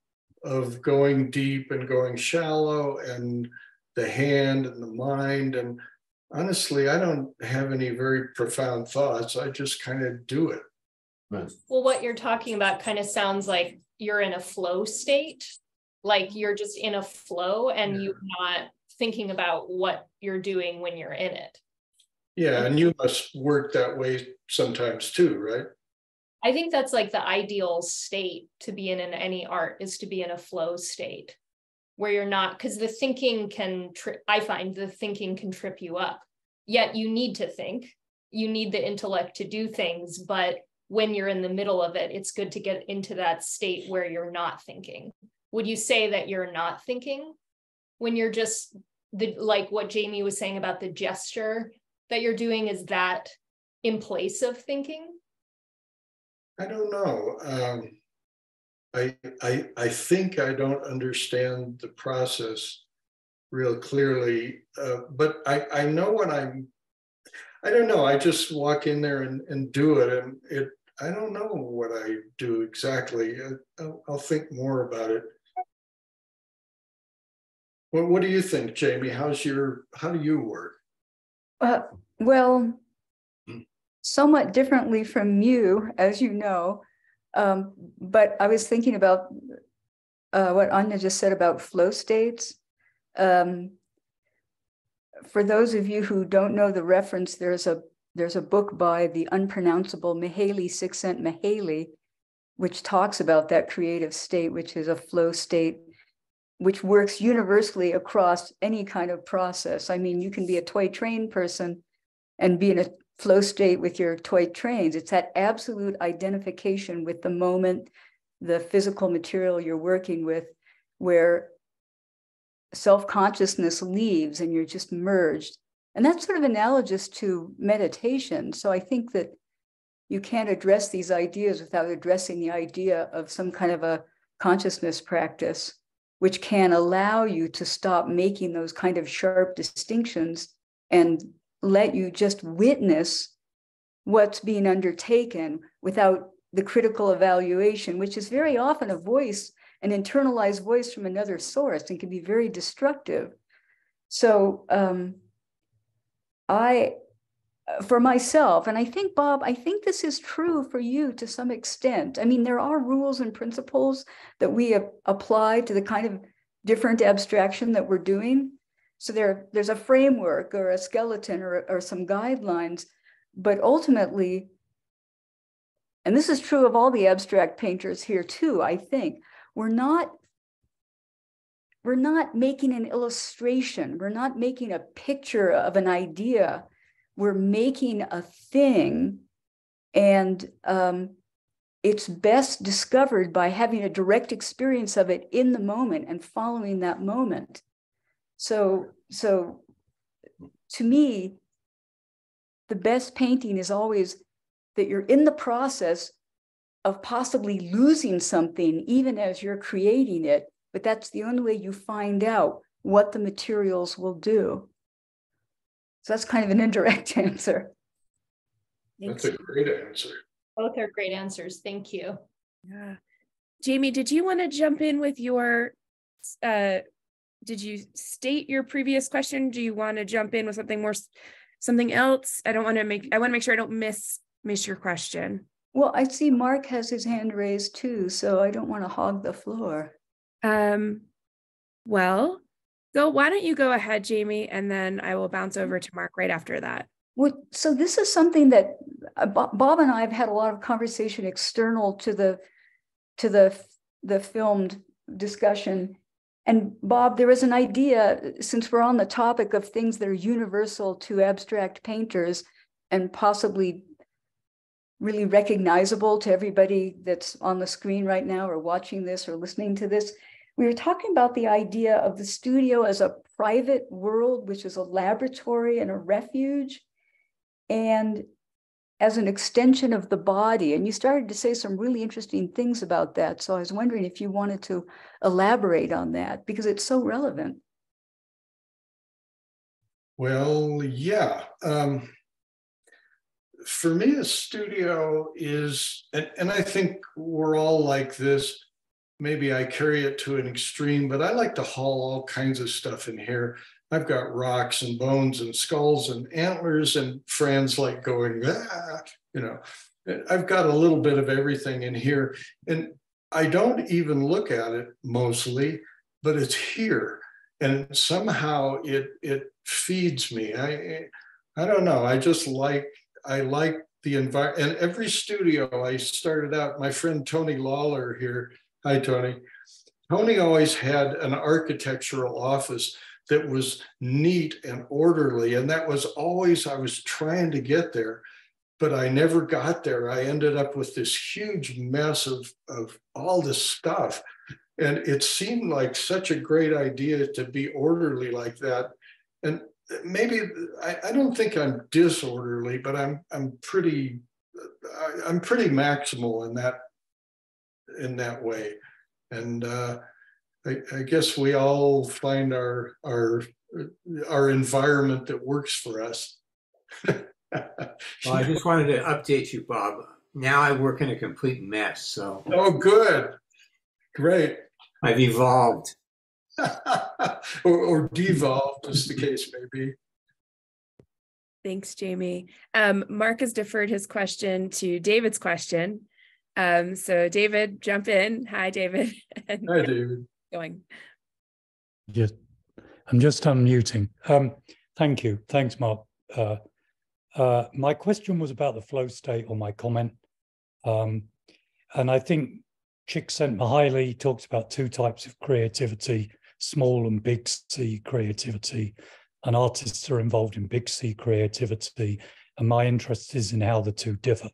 of going deep and going shallow and the hand and the mind. And honestly, I don't have any very profound thoughts. I just kind of do it. Well, what you're talking about kind of sounds like you're in a flow state like you're just in a flow and yeah. you're not thinking about what you're doing when you're in it. Yeah and you must work that way sometimes too right? I think that's like the ideal state to be in in any art is to be in a flow state where you're not because the thinking can tri- i find the thinking can trip you up. Yet you need to think. You need the intellect to do things but when you're in the middle of it, it's good to get into that state where you're not thinking. Would you say that you're not thinking when you're just the like what Jamie was saying about the gesture that you're doing? Is that in place of thinking? I don't know. Um, I, I I think I don't understand the process real clearly, uh, but I I know when I'm I don't know. I just walk in there and, and do it. And it, I don't know what I do exactly. I'll, I'll think more about it. What, what do you think, Jamie? How's your, how do you work? Uh, well, hmm. somewhat differently from you, as you know. Um, but I was thinking about uh, what Anya just said about flow states. Um, for those of you who don't know the reference, there's a there's a book by the unpronounceable Mihaly Csikszentmihalyi, which talks about that creative state, which is a flow state, which works universally across any kind of process. I mean, you can be a toy train person and be in a flow state with your toy trains. It's that absolute identification with the moment, the physical material you're working with, where self consciousness leaves and you're just merged. And that's sort of analogous to meditation. So I think that you can't address these ideas without addressing the idea of some kind of a consciousness practice, which can allow you to stop making those kind of sharp distinctions and let you just witness what's being undertaken without the critical evaluation, which is very often a voice an internalized voice from another source and can be very destructive. So um, I, for myself, and I think, Bob, I think this is true for you to some extent. I mean, there are rules and principles that we apply to the kind of different abstraction that we're doing. So there, there's a framework or a skeleton or, or some guidelines, but ultimately, and this is true of all the abstract painters here too, I think, we're not we're not making an illustration. We're not making a picture of an idea. We're making a thing. And um, it's best discovered by having a direct experience of it in the moment and following that moment. So so to me the best painting is always that you're in the process of possibly losing something even as you're creating it, but that's the only way you find out what the materials will do. So that's kind of an indirect answer. That's a great answer. Both are great answers. Thank you. Yeah. Jamie, did you want to jump in with your uh did you state your previous question? Do you want to jump in with something more something else? I don't want to make I want to make sure I don't miss miss your question. Well, I see Mark has his hand raised too, so I don't want to hog the floor. Um well, go why don't you go ahead, Jamie, and then I will bounce over to Mark right after that. Well, so this is something that uh, Bob and I have had a lot of conversation external to the to the the filmed discussion. And Bob, there is an idea, since we're on the topic of things that are universal to abstract painters and possibly really recognizable to everybody that's on the screen right now or watching this or listening to this. We were talking about the idea of the studio as a private world, which is a laboratory and a refuge and as an extension of the body. And you started to say some really interesting things about that. So I was wondering if you wanted to elaborate on that because it's so relevant. Well, yeah. Um, for me, a studio is, and, and I think we're all like this. Maybe I carry it to an extreme, but I like to haul all kinds of stuff in here. I've got rocks and bones and skulls and antlers and friends like going, ah, you know, I've got a little bit of everything in here. And I don't even look at it mostly, but it's here. And somehow it it feeds me. I I don't know. I just like I like the environment. And every studio I started out, my friend Tony Lawler here. Hi, Tony. Tony always had an architectural office that was neat and orderly. And that was always, I was trying to get there, but I never got there. I ended up with this huge mess of, of all this stuff. And it seemed like such a great idea to be orderly like that. And maybe I, I don't think I'm disorderly, but I'm I'm pretty I'm pretty maximal in that in that way. And uh, I, I guess we all find our our our environment that works for us. well, I just wanted to update you, Bob. Now I work in a complete mess. So. Oh, good, great. I've evolved. or, or devolved, as the case may be. Thanks, Jamie. Um, Mark has deferred his question to David's question. Um, so, David, jump in. Hi, David. Hi, David going. Yes, I'm just unmuting. Um, thank you. Thanks, Mark. Uh, uh, my question was about the flow state or my comment. Um, and I think Csikszentmihalyi talks about two types of creativity, small and big C creativity. And artists are involved in big C creativity. And my interest is in how the two differ.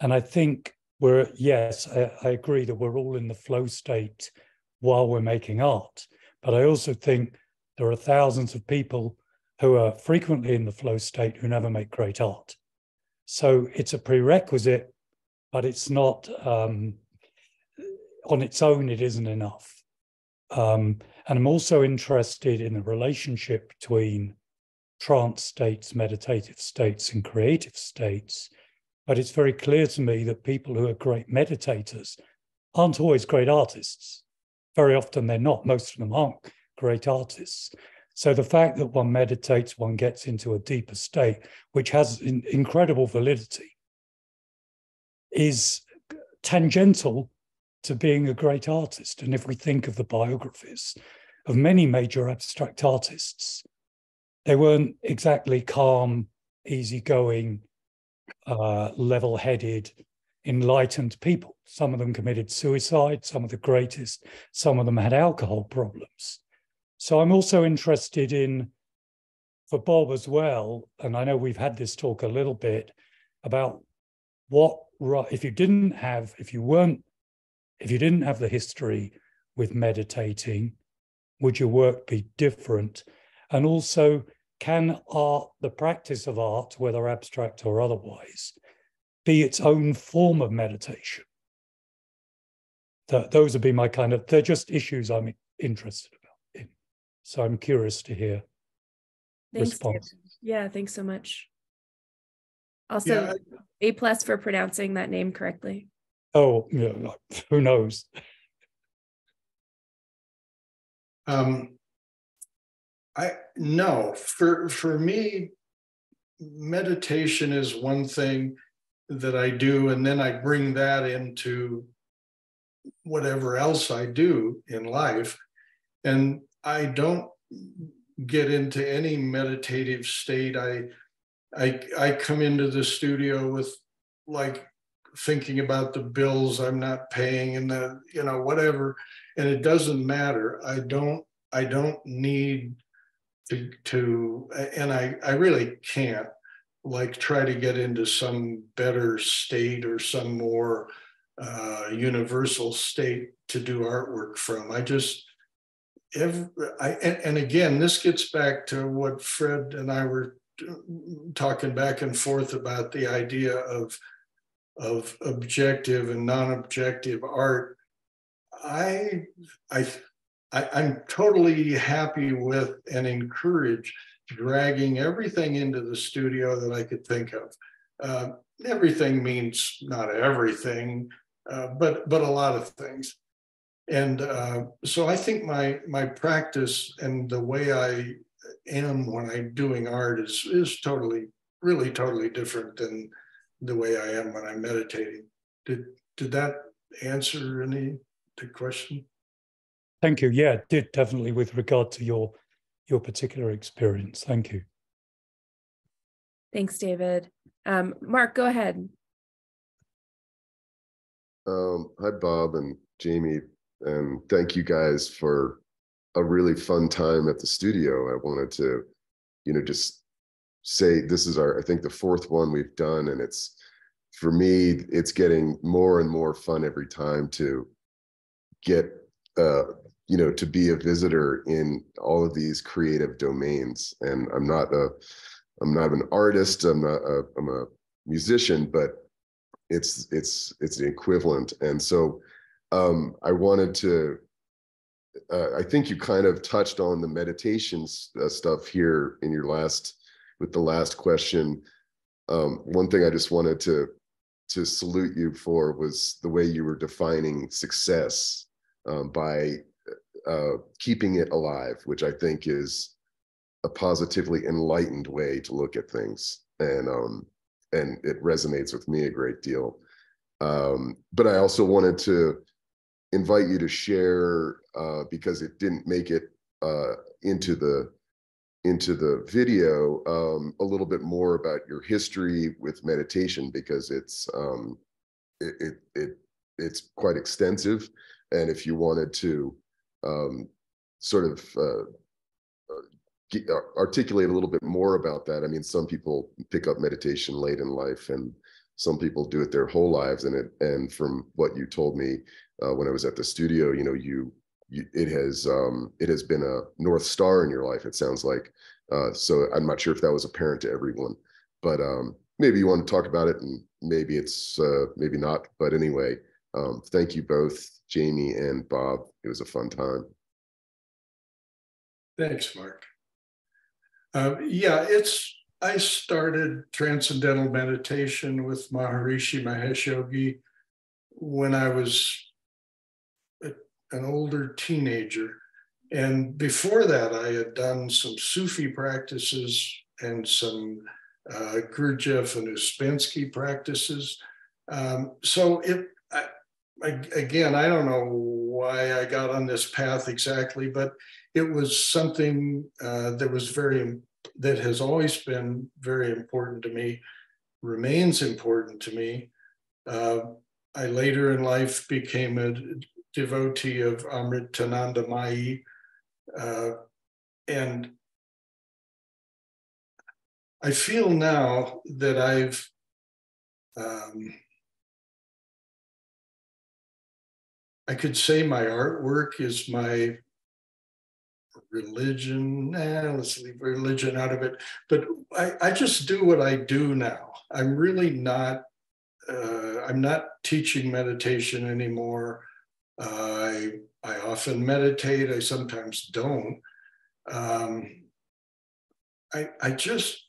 And I think we're, yes, I, I agree that we're all in the flow state while we're making art. But I also think there are thousands of people who are frequently in the flow state who never make great art. So it's a prerequisite, but it's not um, on its own, it isn't enough. Um, and I'm also interested in the relationship between trance states, meditative states, and creative states. But it's very clear to me that people who are great meditators aren't always great artists. Very often they're not, most of them aren't great artists. So the fact that one meditates, one gets into a deeper state, which has incredible validity, is tangential to being a great artist. And if we think of the biographies of many major abstract artists, they weren't exactly calm, easygoing, uh, level headed, enlightened people. Some of them committed suicide, some of the greatest, some of them had alcohol problems. So I'm also interested in, for Bob as well, and I know we've had this talk a little bit about what, if you didn't have, if you weren't, if you didn't have the history with meditating, would your work be different? And also, can art, the practice of art, whether abstract or otherwise, be its own form of meditation. That those would be my kind of, they're just issues I'm interested about in. So I'm curious to hear thanks, response. Yeah, thanks so much. Also, Yeah. A plus for pronouncing that name correctly. Oh, yeah, who knows? Um, I no for for me, meditation is one thing that I do, and then I bring that into whatever else I do in life, and I don't get into any meditative state. I I I come into the studio with like thinking about the bills I'm not paying and the you know whatever. And it doesn't matter. I don't I don't need to to and I I really can't like try to get into some better state or some more uh, universal state to do artwork from. I just every, I and, and again this gets back to what Fred and I were talking back and forth about the idea of of objective and non-objective art i i, I i'm totally happy with and encourage dragging everything into the studio that i could think of. Uh, everything means not everything uh, but but a lot of things. And uh, so i think my my practice and the way i am when i'm doing art is is totally really totally different than the way I am when I'm meditating. Did did that answer any the question? Thank you. Yeah, it did definitely with regard to your your particular experience. Thank you. Thanks, David. Um, Mark, go ahead. Um, hi, Bob and Jamie, and thank you guys for a really fun time at the studio. I wanted to, you know, just say this is our, I think the fourth one we've done, and it's for me, it's getting more and more fun every time to get, uh, you know, to be a visitor in all of these creative domains. And I'm not a, I'm not an artist. I'm not. A, I'm a musician, but it's it's it's the equivalent. And so um, I wanted to. Uh, I think you kind of touched on the meditation uh, stuff here in your last with the last question. Um, one thing I just wanted to to salute you for was the way you were defining success um, by uh, keeping it alive, which I think is a positively enlightened way to look at things, and um, and it resonates with me a great deal. Um, but I also wanted to invite you to share uh, because it didn't make it uh, into the into the video um, a little bit more about your history with meditation because it's um, it, it, it it's quite extensive, and if you wanted to um, sort of uh, uh, articulate a little bit more about that, I mean, some people pick up meditation late in life, and some people do it their whole lives. And it and from what you told me uh, when I was at the studio, you know, you it has um, it has been a north star in your life. It sounds like. Uh, so I'm not sure if that was apparent to everyone, but um, maybe you want to talk about it, and maybe it's uh, maybe not. But anyway, um, thank you both, Jamie and Bob. It was a fun time. Thanks, Mark. Uh, yeah, it's I started transcendental meditation with Maharishi Mahesh Yogi when I was an older teenager. And before that, I had done some Sufi practices and some uh, Gurdjieff and Ouspensky practices. Um, so it, I, I, again, I don't know why I got on this path exactly, but it was something uh, that was very, that has always been very important to me, remains important to me. Uh, I later in life became a devotee of Amritanandamayi. Uh, and I feel now that I've um, I could say my artwork is my religion. Eh, let's leave religion out of it. But I, I just do what I do now. I'm really not. Uh, I'm not teaching meditation anymore. I I often meditate. I sometimes don't. Um, I I just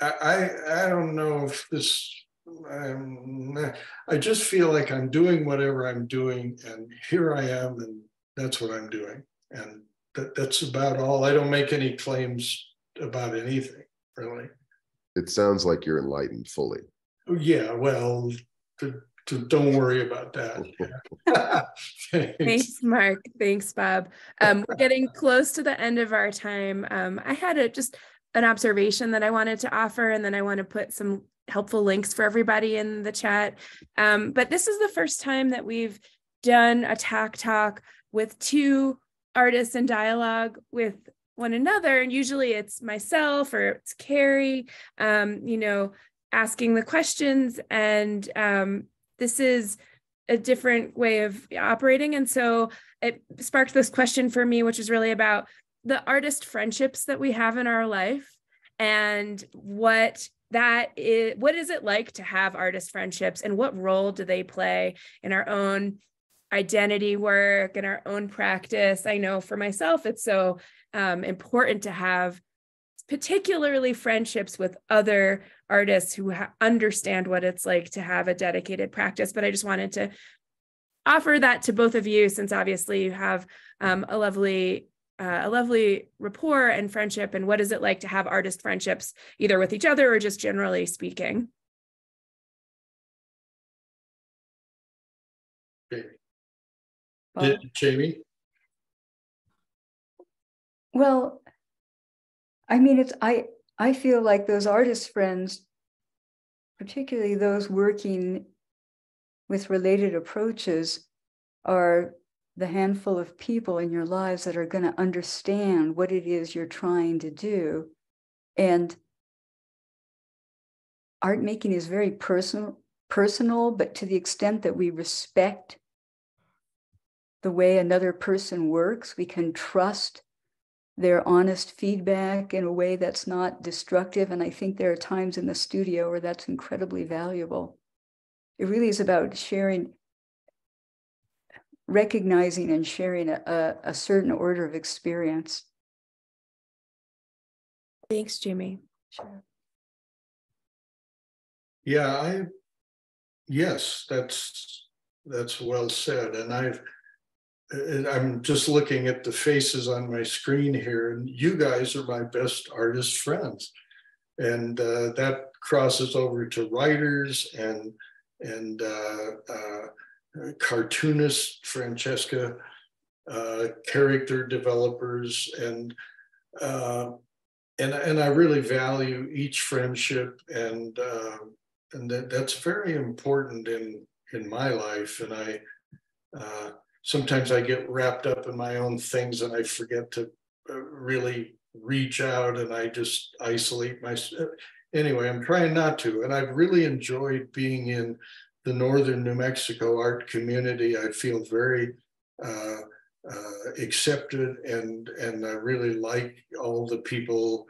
I, I, I, don't know if this, um, I just feel like I'm doing whatever I'm doing and here I am and that's what I'm doing. And that, that's about all. I don't make any claims about anything really. It sounds like you're enlightened fully. Yeah, well, to, to, don't worry about that. Thanks. Thanks. Mark. Thanks, Bob. Um, we're getting close to the end of our time. Um, I had a just an observation that I wanted to offer, and then I want to put some helpful links for everybody in the chat. Um, but this is the first time that we've done a TAAC talk with two artists in dialogue with one another. And usually it's myself or it's Carrie, um, you know, asking the questions. And um, this is a different way of operating. And so it sparked this question for me, which is really about the artist friendships that we have in our life and what that is what is it like to have artist friendships and what role do they play in our own identity work and our own practice i know for myself it's so um, important to have particularly friendships with other artists who ha- understand what it's like to have a dedicated practice but i just wanted to offer that to both of you since obviously you have um, a lovely uh, a lovely rapport and friendship and what is it like to have artist friendships either with each other or just generally speaking Did, Jamie? Well, I mean, it's I I feel like those artist friends, particularly those working with related approaches, are the handful of people in your lives that are going to understand what it is you're trying to do. And art making is very personal, personal, but to the extent that we respect the way another person works, we can trust their honest feedback in a way that's not destructive. And I think there are times in the studio where that's incredibly valuable. It really is about sharing recognizing and sharing a, a, certain order of experience. Thanks, Jimmy. Sure. Yeah, I yes, that's that's well said. And I've and I'm just looking at the faces on my screen here, and you guys are my best artist friends. And uh, that crosses over to writers and and uh, uh, cartoonists, Francesca, uh, character developers, and uh, and and I really value each friendship, and uh, and that, that's very important in in my life. And I sometimes I get wrapped up in my own things, and I forget to uh, really reach out, and I just isolate myself. Anyway, I'm trying not to, and I've really enjoyed being in the northern New Mexico art community. I feel very uh, uh, accepted and and I really like all the people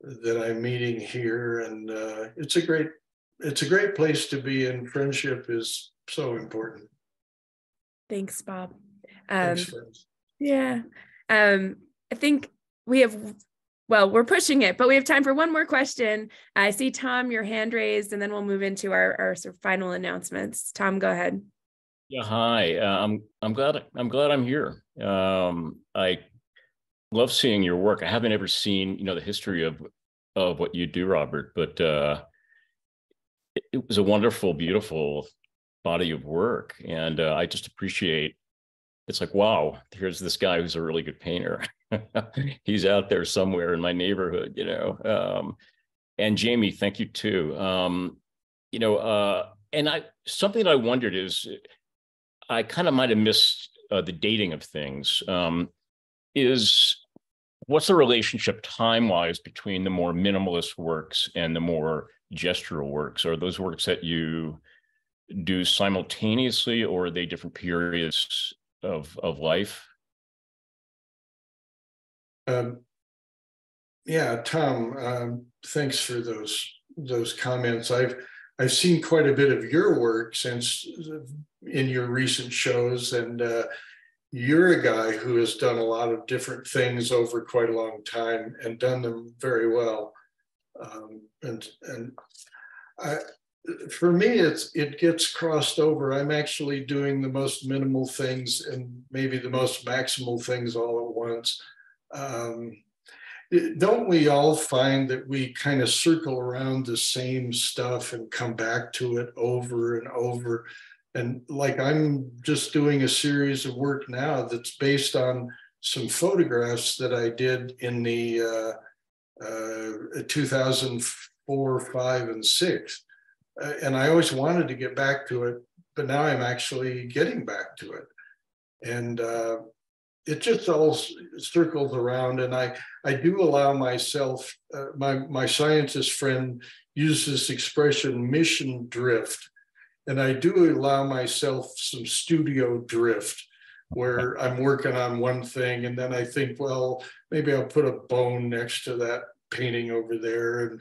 that I'm meeting here. And uh, it's a great it's a great place to be and friendship is so important. Thanks, Bob. Um, Thanks, yeah. Um, I think we have well, we're pushing it, but we have time for one more question. I see Tom, your hand raised, and then we'll move into our, our sort of final announcements. Tom, go ahead. Yeah, hi. Uh, I'm I'm glad I'm glad I'm here. Um, I love seeing your work. I haven't ever seen you know the history of of what you do, Robert, but uh, it, it was a wonderful, beautiful body of work, and uh, I just appreciate. It's like wow, here's this guy who's a really good painter. he's out there somewhere in my neighborhood, you know. Um, and Jamie, thank you too. Um, you know, uh, and I something that I wondered is, I kind of might have missed uh, the dating of things. Um, is what's the relationship time wise between the more minimalist works and the more gestural works? Are those works that you do simultaneously, or are they different periods of of life? Um, yeah, Tom, um, thanks for those those comments. I've I've seen quite a bit of your work since in your recent shows, and uh, you're a guy who has done a lot of different things over quite a long time and done them very well. Um, and and I, for me, it's it gets crossed over. I'm actually doing the most minimal things and maybe the most maximal things all at once. Um, don't we all find that we kind of circle around the same stuff and come back to it over and over? And like I'm just doing a series of work now that's based on some photographs that I did in the uh, uh, 2004, five, and six. Uh, and I always wanted to get back to it, but now I'm actually getting back to it. And uh, it just all circles around. And I, I do allow myself, uh, my, my scientist friend uses this expression mission drift. And I do allow myself some studio drift where I'm working on one thing and then I think, well, maybe I'll put a bone next to that painting over there and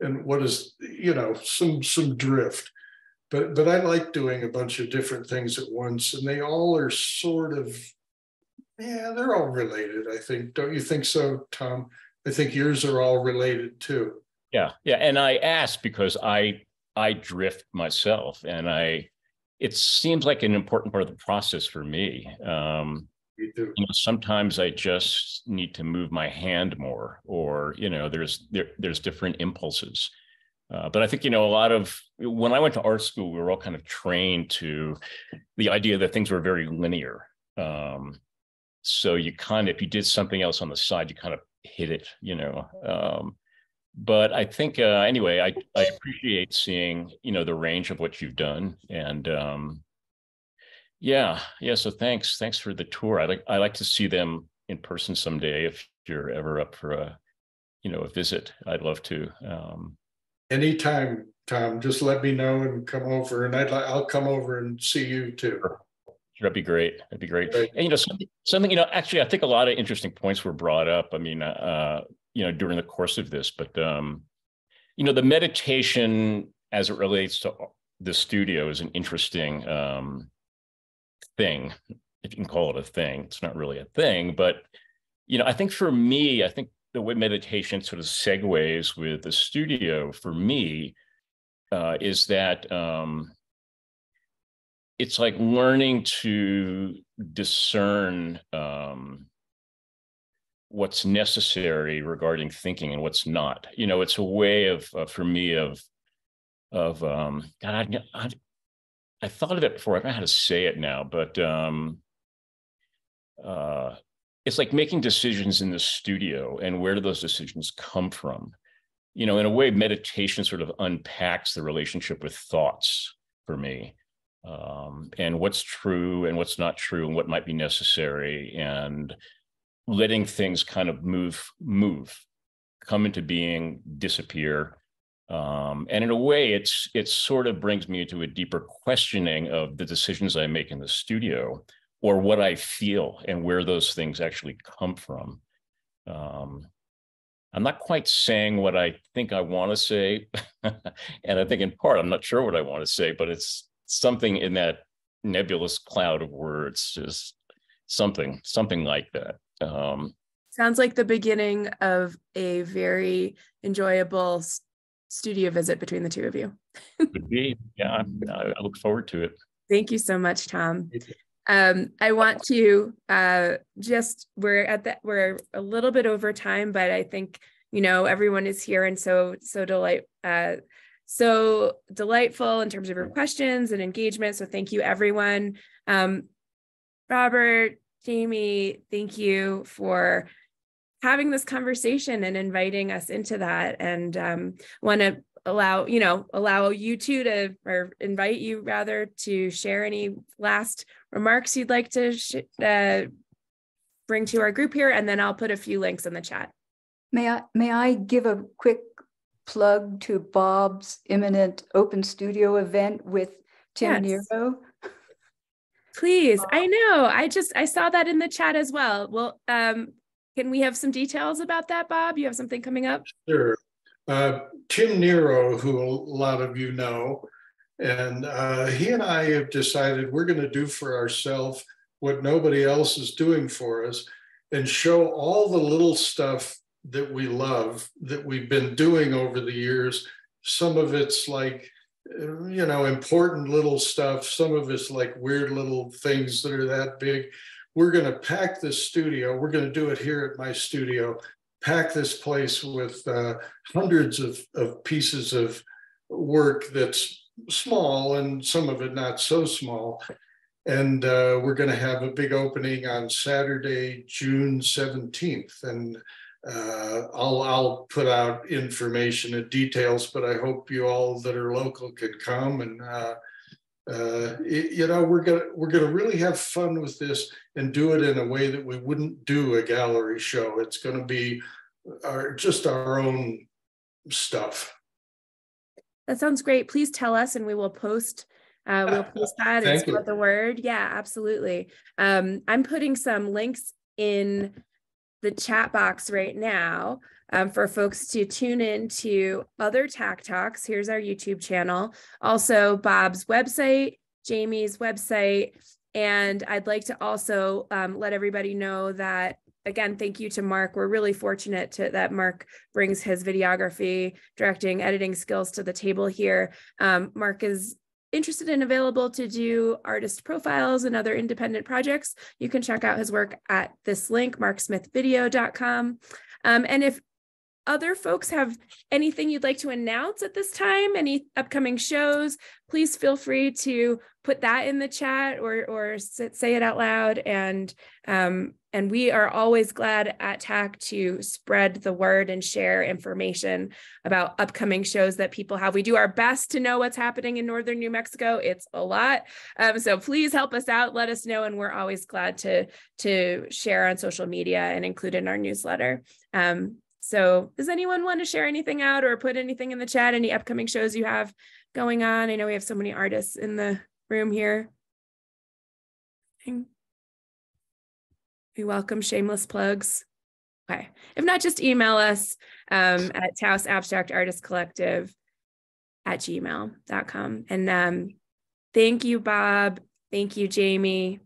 and what is you know some some drift. But but I like doing a bunch of different things at once and they all are sort of yeah, they're all related, I think. Don't you think so, Tom? I think yours are all related too. Yeah, yeah. And I ask because I I drift myself and I it seems like an important part of the process for me. Um, you, know, sometimes I just need to move my hand more, or you know, there's there, there's different impulses. Uh, but I think you know a lot of when I went to art school, we were all kind of trained to the idea that things were very linear. Um, so you kind of if you did something else on the side, you kind of hit it, you know. Um, but I think uh, anyway, I I appreciate seeing you know the range of what you've done, and um, yeah, yeah. So thanks, thanks for the tour. I like I like to see them in person someday if you're ever up for a you know a visit. I'd love to. Um, Anytime, Tom. Just let me know and come over, and I'd I'll come over and see you too. That'd be great. That'd be great. And you know, something, something, you know, actually, I think a lot of interesting points were brought up. I mean, uh, you know during the course of this but um you know the meditation as it relates to the studio is an interesting um thing if you can call it a thing it's not really a thing but you know i think for me i think the way meditation sort of segues with the studio for me uh, is that um, it's like learning to discern um, what's necessary regarding thinking and what's not. You know, it's a way of uh, for me of of um God, I, I, I, thought of it before. I don't know how to say it now, but um uh it's like making decisions in the studio and where do those decisions come from? You know, in a way, meditation sort of unpacks the relationship with thoughts for me. Um, and what's true and what's not true and what might be necessary and letting things kind of move move come into being disappear um, and in a way it's it sort of brings me to a deeper questioning of the decisions i make in the studio or what i feel and where those things actually come from. Um, i'm not quite saying what i think i want to say and i think in part i'm not sure what i want to say but it's something in that nebulous cloud of words just something something like that. Um, Sounds like the beginning of a very enjoyable studio visit between the two of you. Could be. Yeah, I, I, look forward to it. Thank you so much, Tom. Um, I want to uh, just we're at that we're a little bit over time, but I think you know everyone is here and so so delight uh, so delightful in terms of your questions and engagement. So thank you, everyone. Um, Robert, Jamie, thank you for having this conversation and inviting us into that. And um, want to allow you know allow you two to or invite you rather to share any last remarks you'd like to uh, bring to our group here, and then I'll put a few links in the chat. May I may I give a quick plug to Bob's imminent open studio event with Tim yes. Nero? Please, I know. I just I saw that in the chat as well. Well, um, can we have some details about that, Bob? You have something coming up? Sure. Uh, Tim Nero, who a lot of you know, and uh, he and I have decided we're going to do for ourselves what nobody else is doing for us and show all the little stuff that we love that we've been doing over the years. Some of it's like, you know, important little stuff. Some of it's like weird little things that are that big. We're going to pack this studio. We're going to do it here at my studio. Pack this place with uh, hundreds of, of pieces of work that's small and some of it not so small. And uh, we're going to have a big opening on Saturday, June 17th. And uh, I'll, I'll put out information and details, but I hope you all that are local can come and uh, uh, it, you know we're gonna we're gonna really have fun with this and do it in a way that we wouldn't do a gallery show. It's going to be our just our own stuff. That sounds great. Please tell us, and we will post. Uh, we'll post that and spread the word. Yeah, absolutely. Um, I'm putting some links in the chat box right now um, for folks to tune in to other TAAC Talks. Here's our YouTube channel. Also, Bob's website, Jamie's website. And I'd like to also um, let everybody know that again, thank you to Mark. We're really fortunate to, that Mark brings his videography, directing, editing skills to the table here. Um, Mark is interested and available to do artist profiles and other independent projects, you can check out his work at this link, marksmithvideo.com. Um, and if other folks have anything you'd like to announce at this time, any upcoming shows, please feel free to put that in the chat or or say it out loud. And um, and we are always glad at TAAC to spread the word and share information about upcoming shows that people have. We do our best to know what's happening in northern New Mexico. It's a lot, um, so please help us out. Let us know, and we're always glad to to share on social media and include in our newsletter. Um, so does anyone want to share anything out or put anything in the chat? Any upcoming shows you have going on? I know we have so many artists in the room here. We welcome shameless plugs. Okay. If not, just email us um, at Taos Abstract Artist Collective at gmail.com. And um, thank you, Bob. Thank you, Jamie.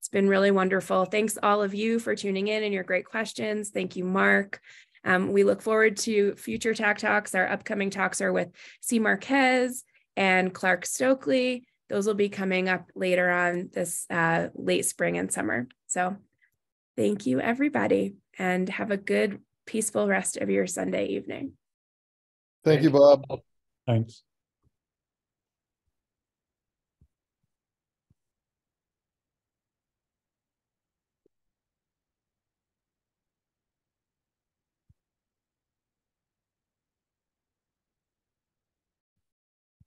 It's been really wonderful. Thanks all of you for tuning in and your great questions. Thank you, Mark. Um, we look forward to future TAAC Talks. Our upcoming talks are with C. Marquez and Clark Stokely. Those will be coming up later on this uh, late spring and summer. So thank you, everybody, and have a good, peaceful rest of your Sunday evening. Thank you, Bob. Thanks.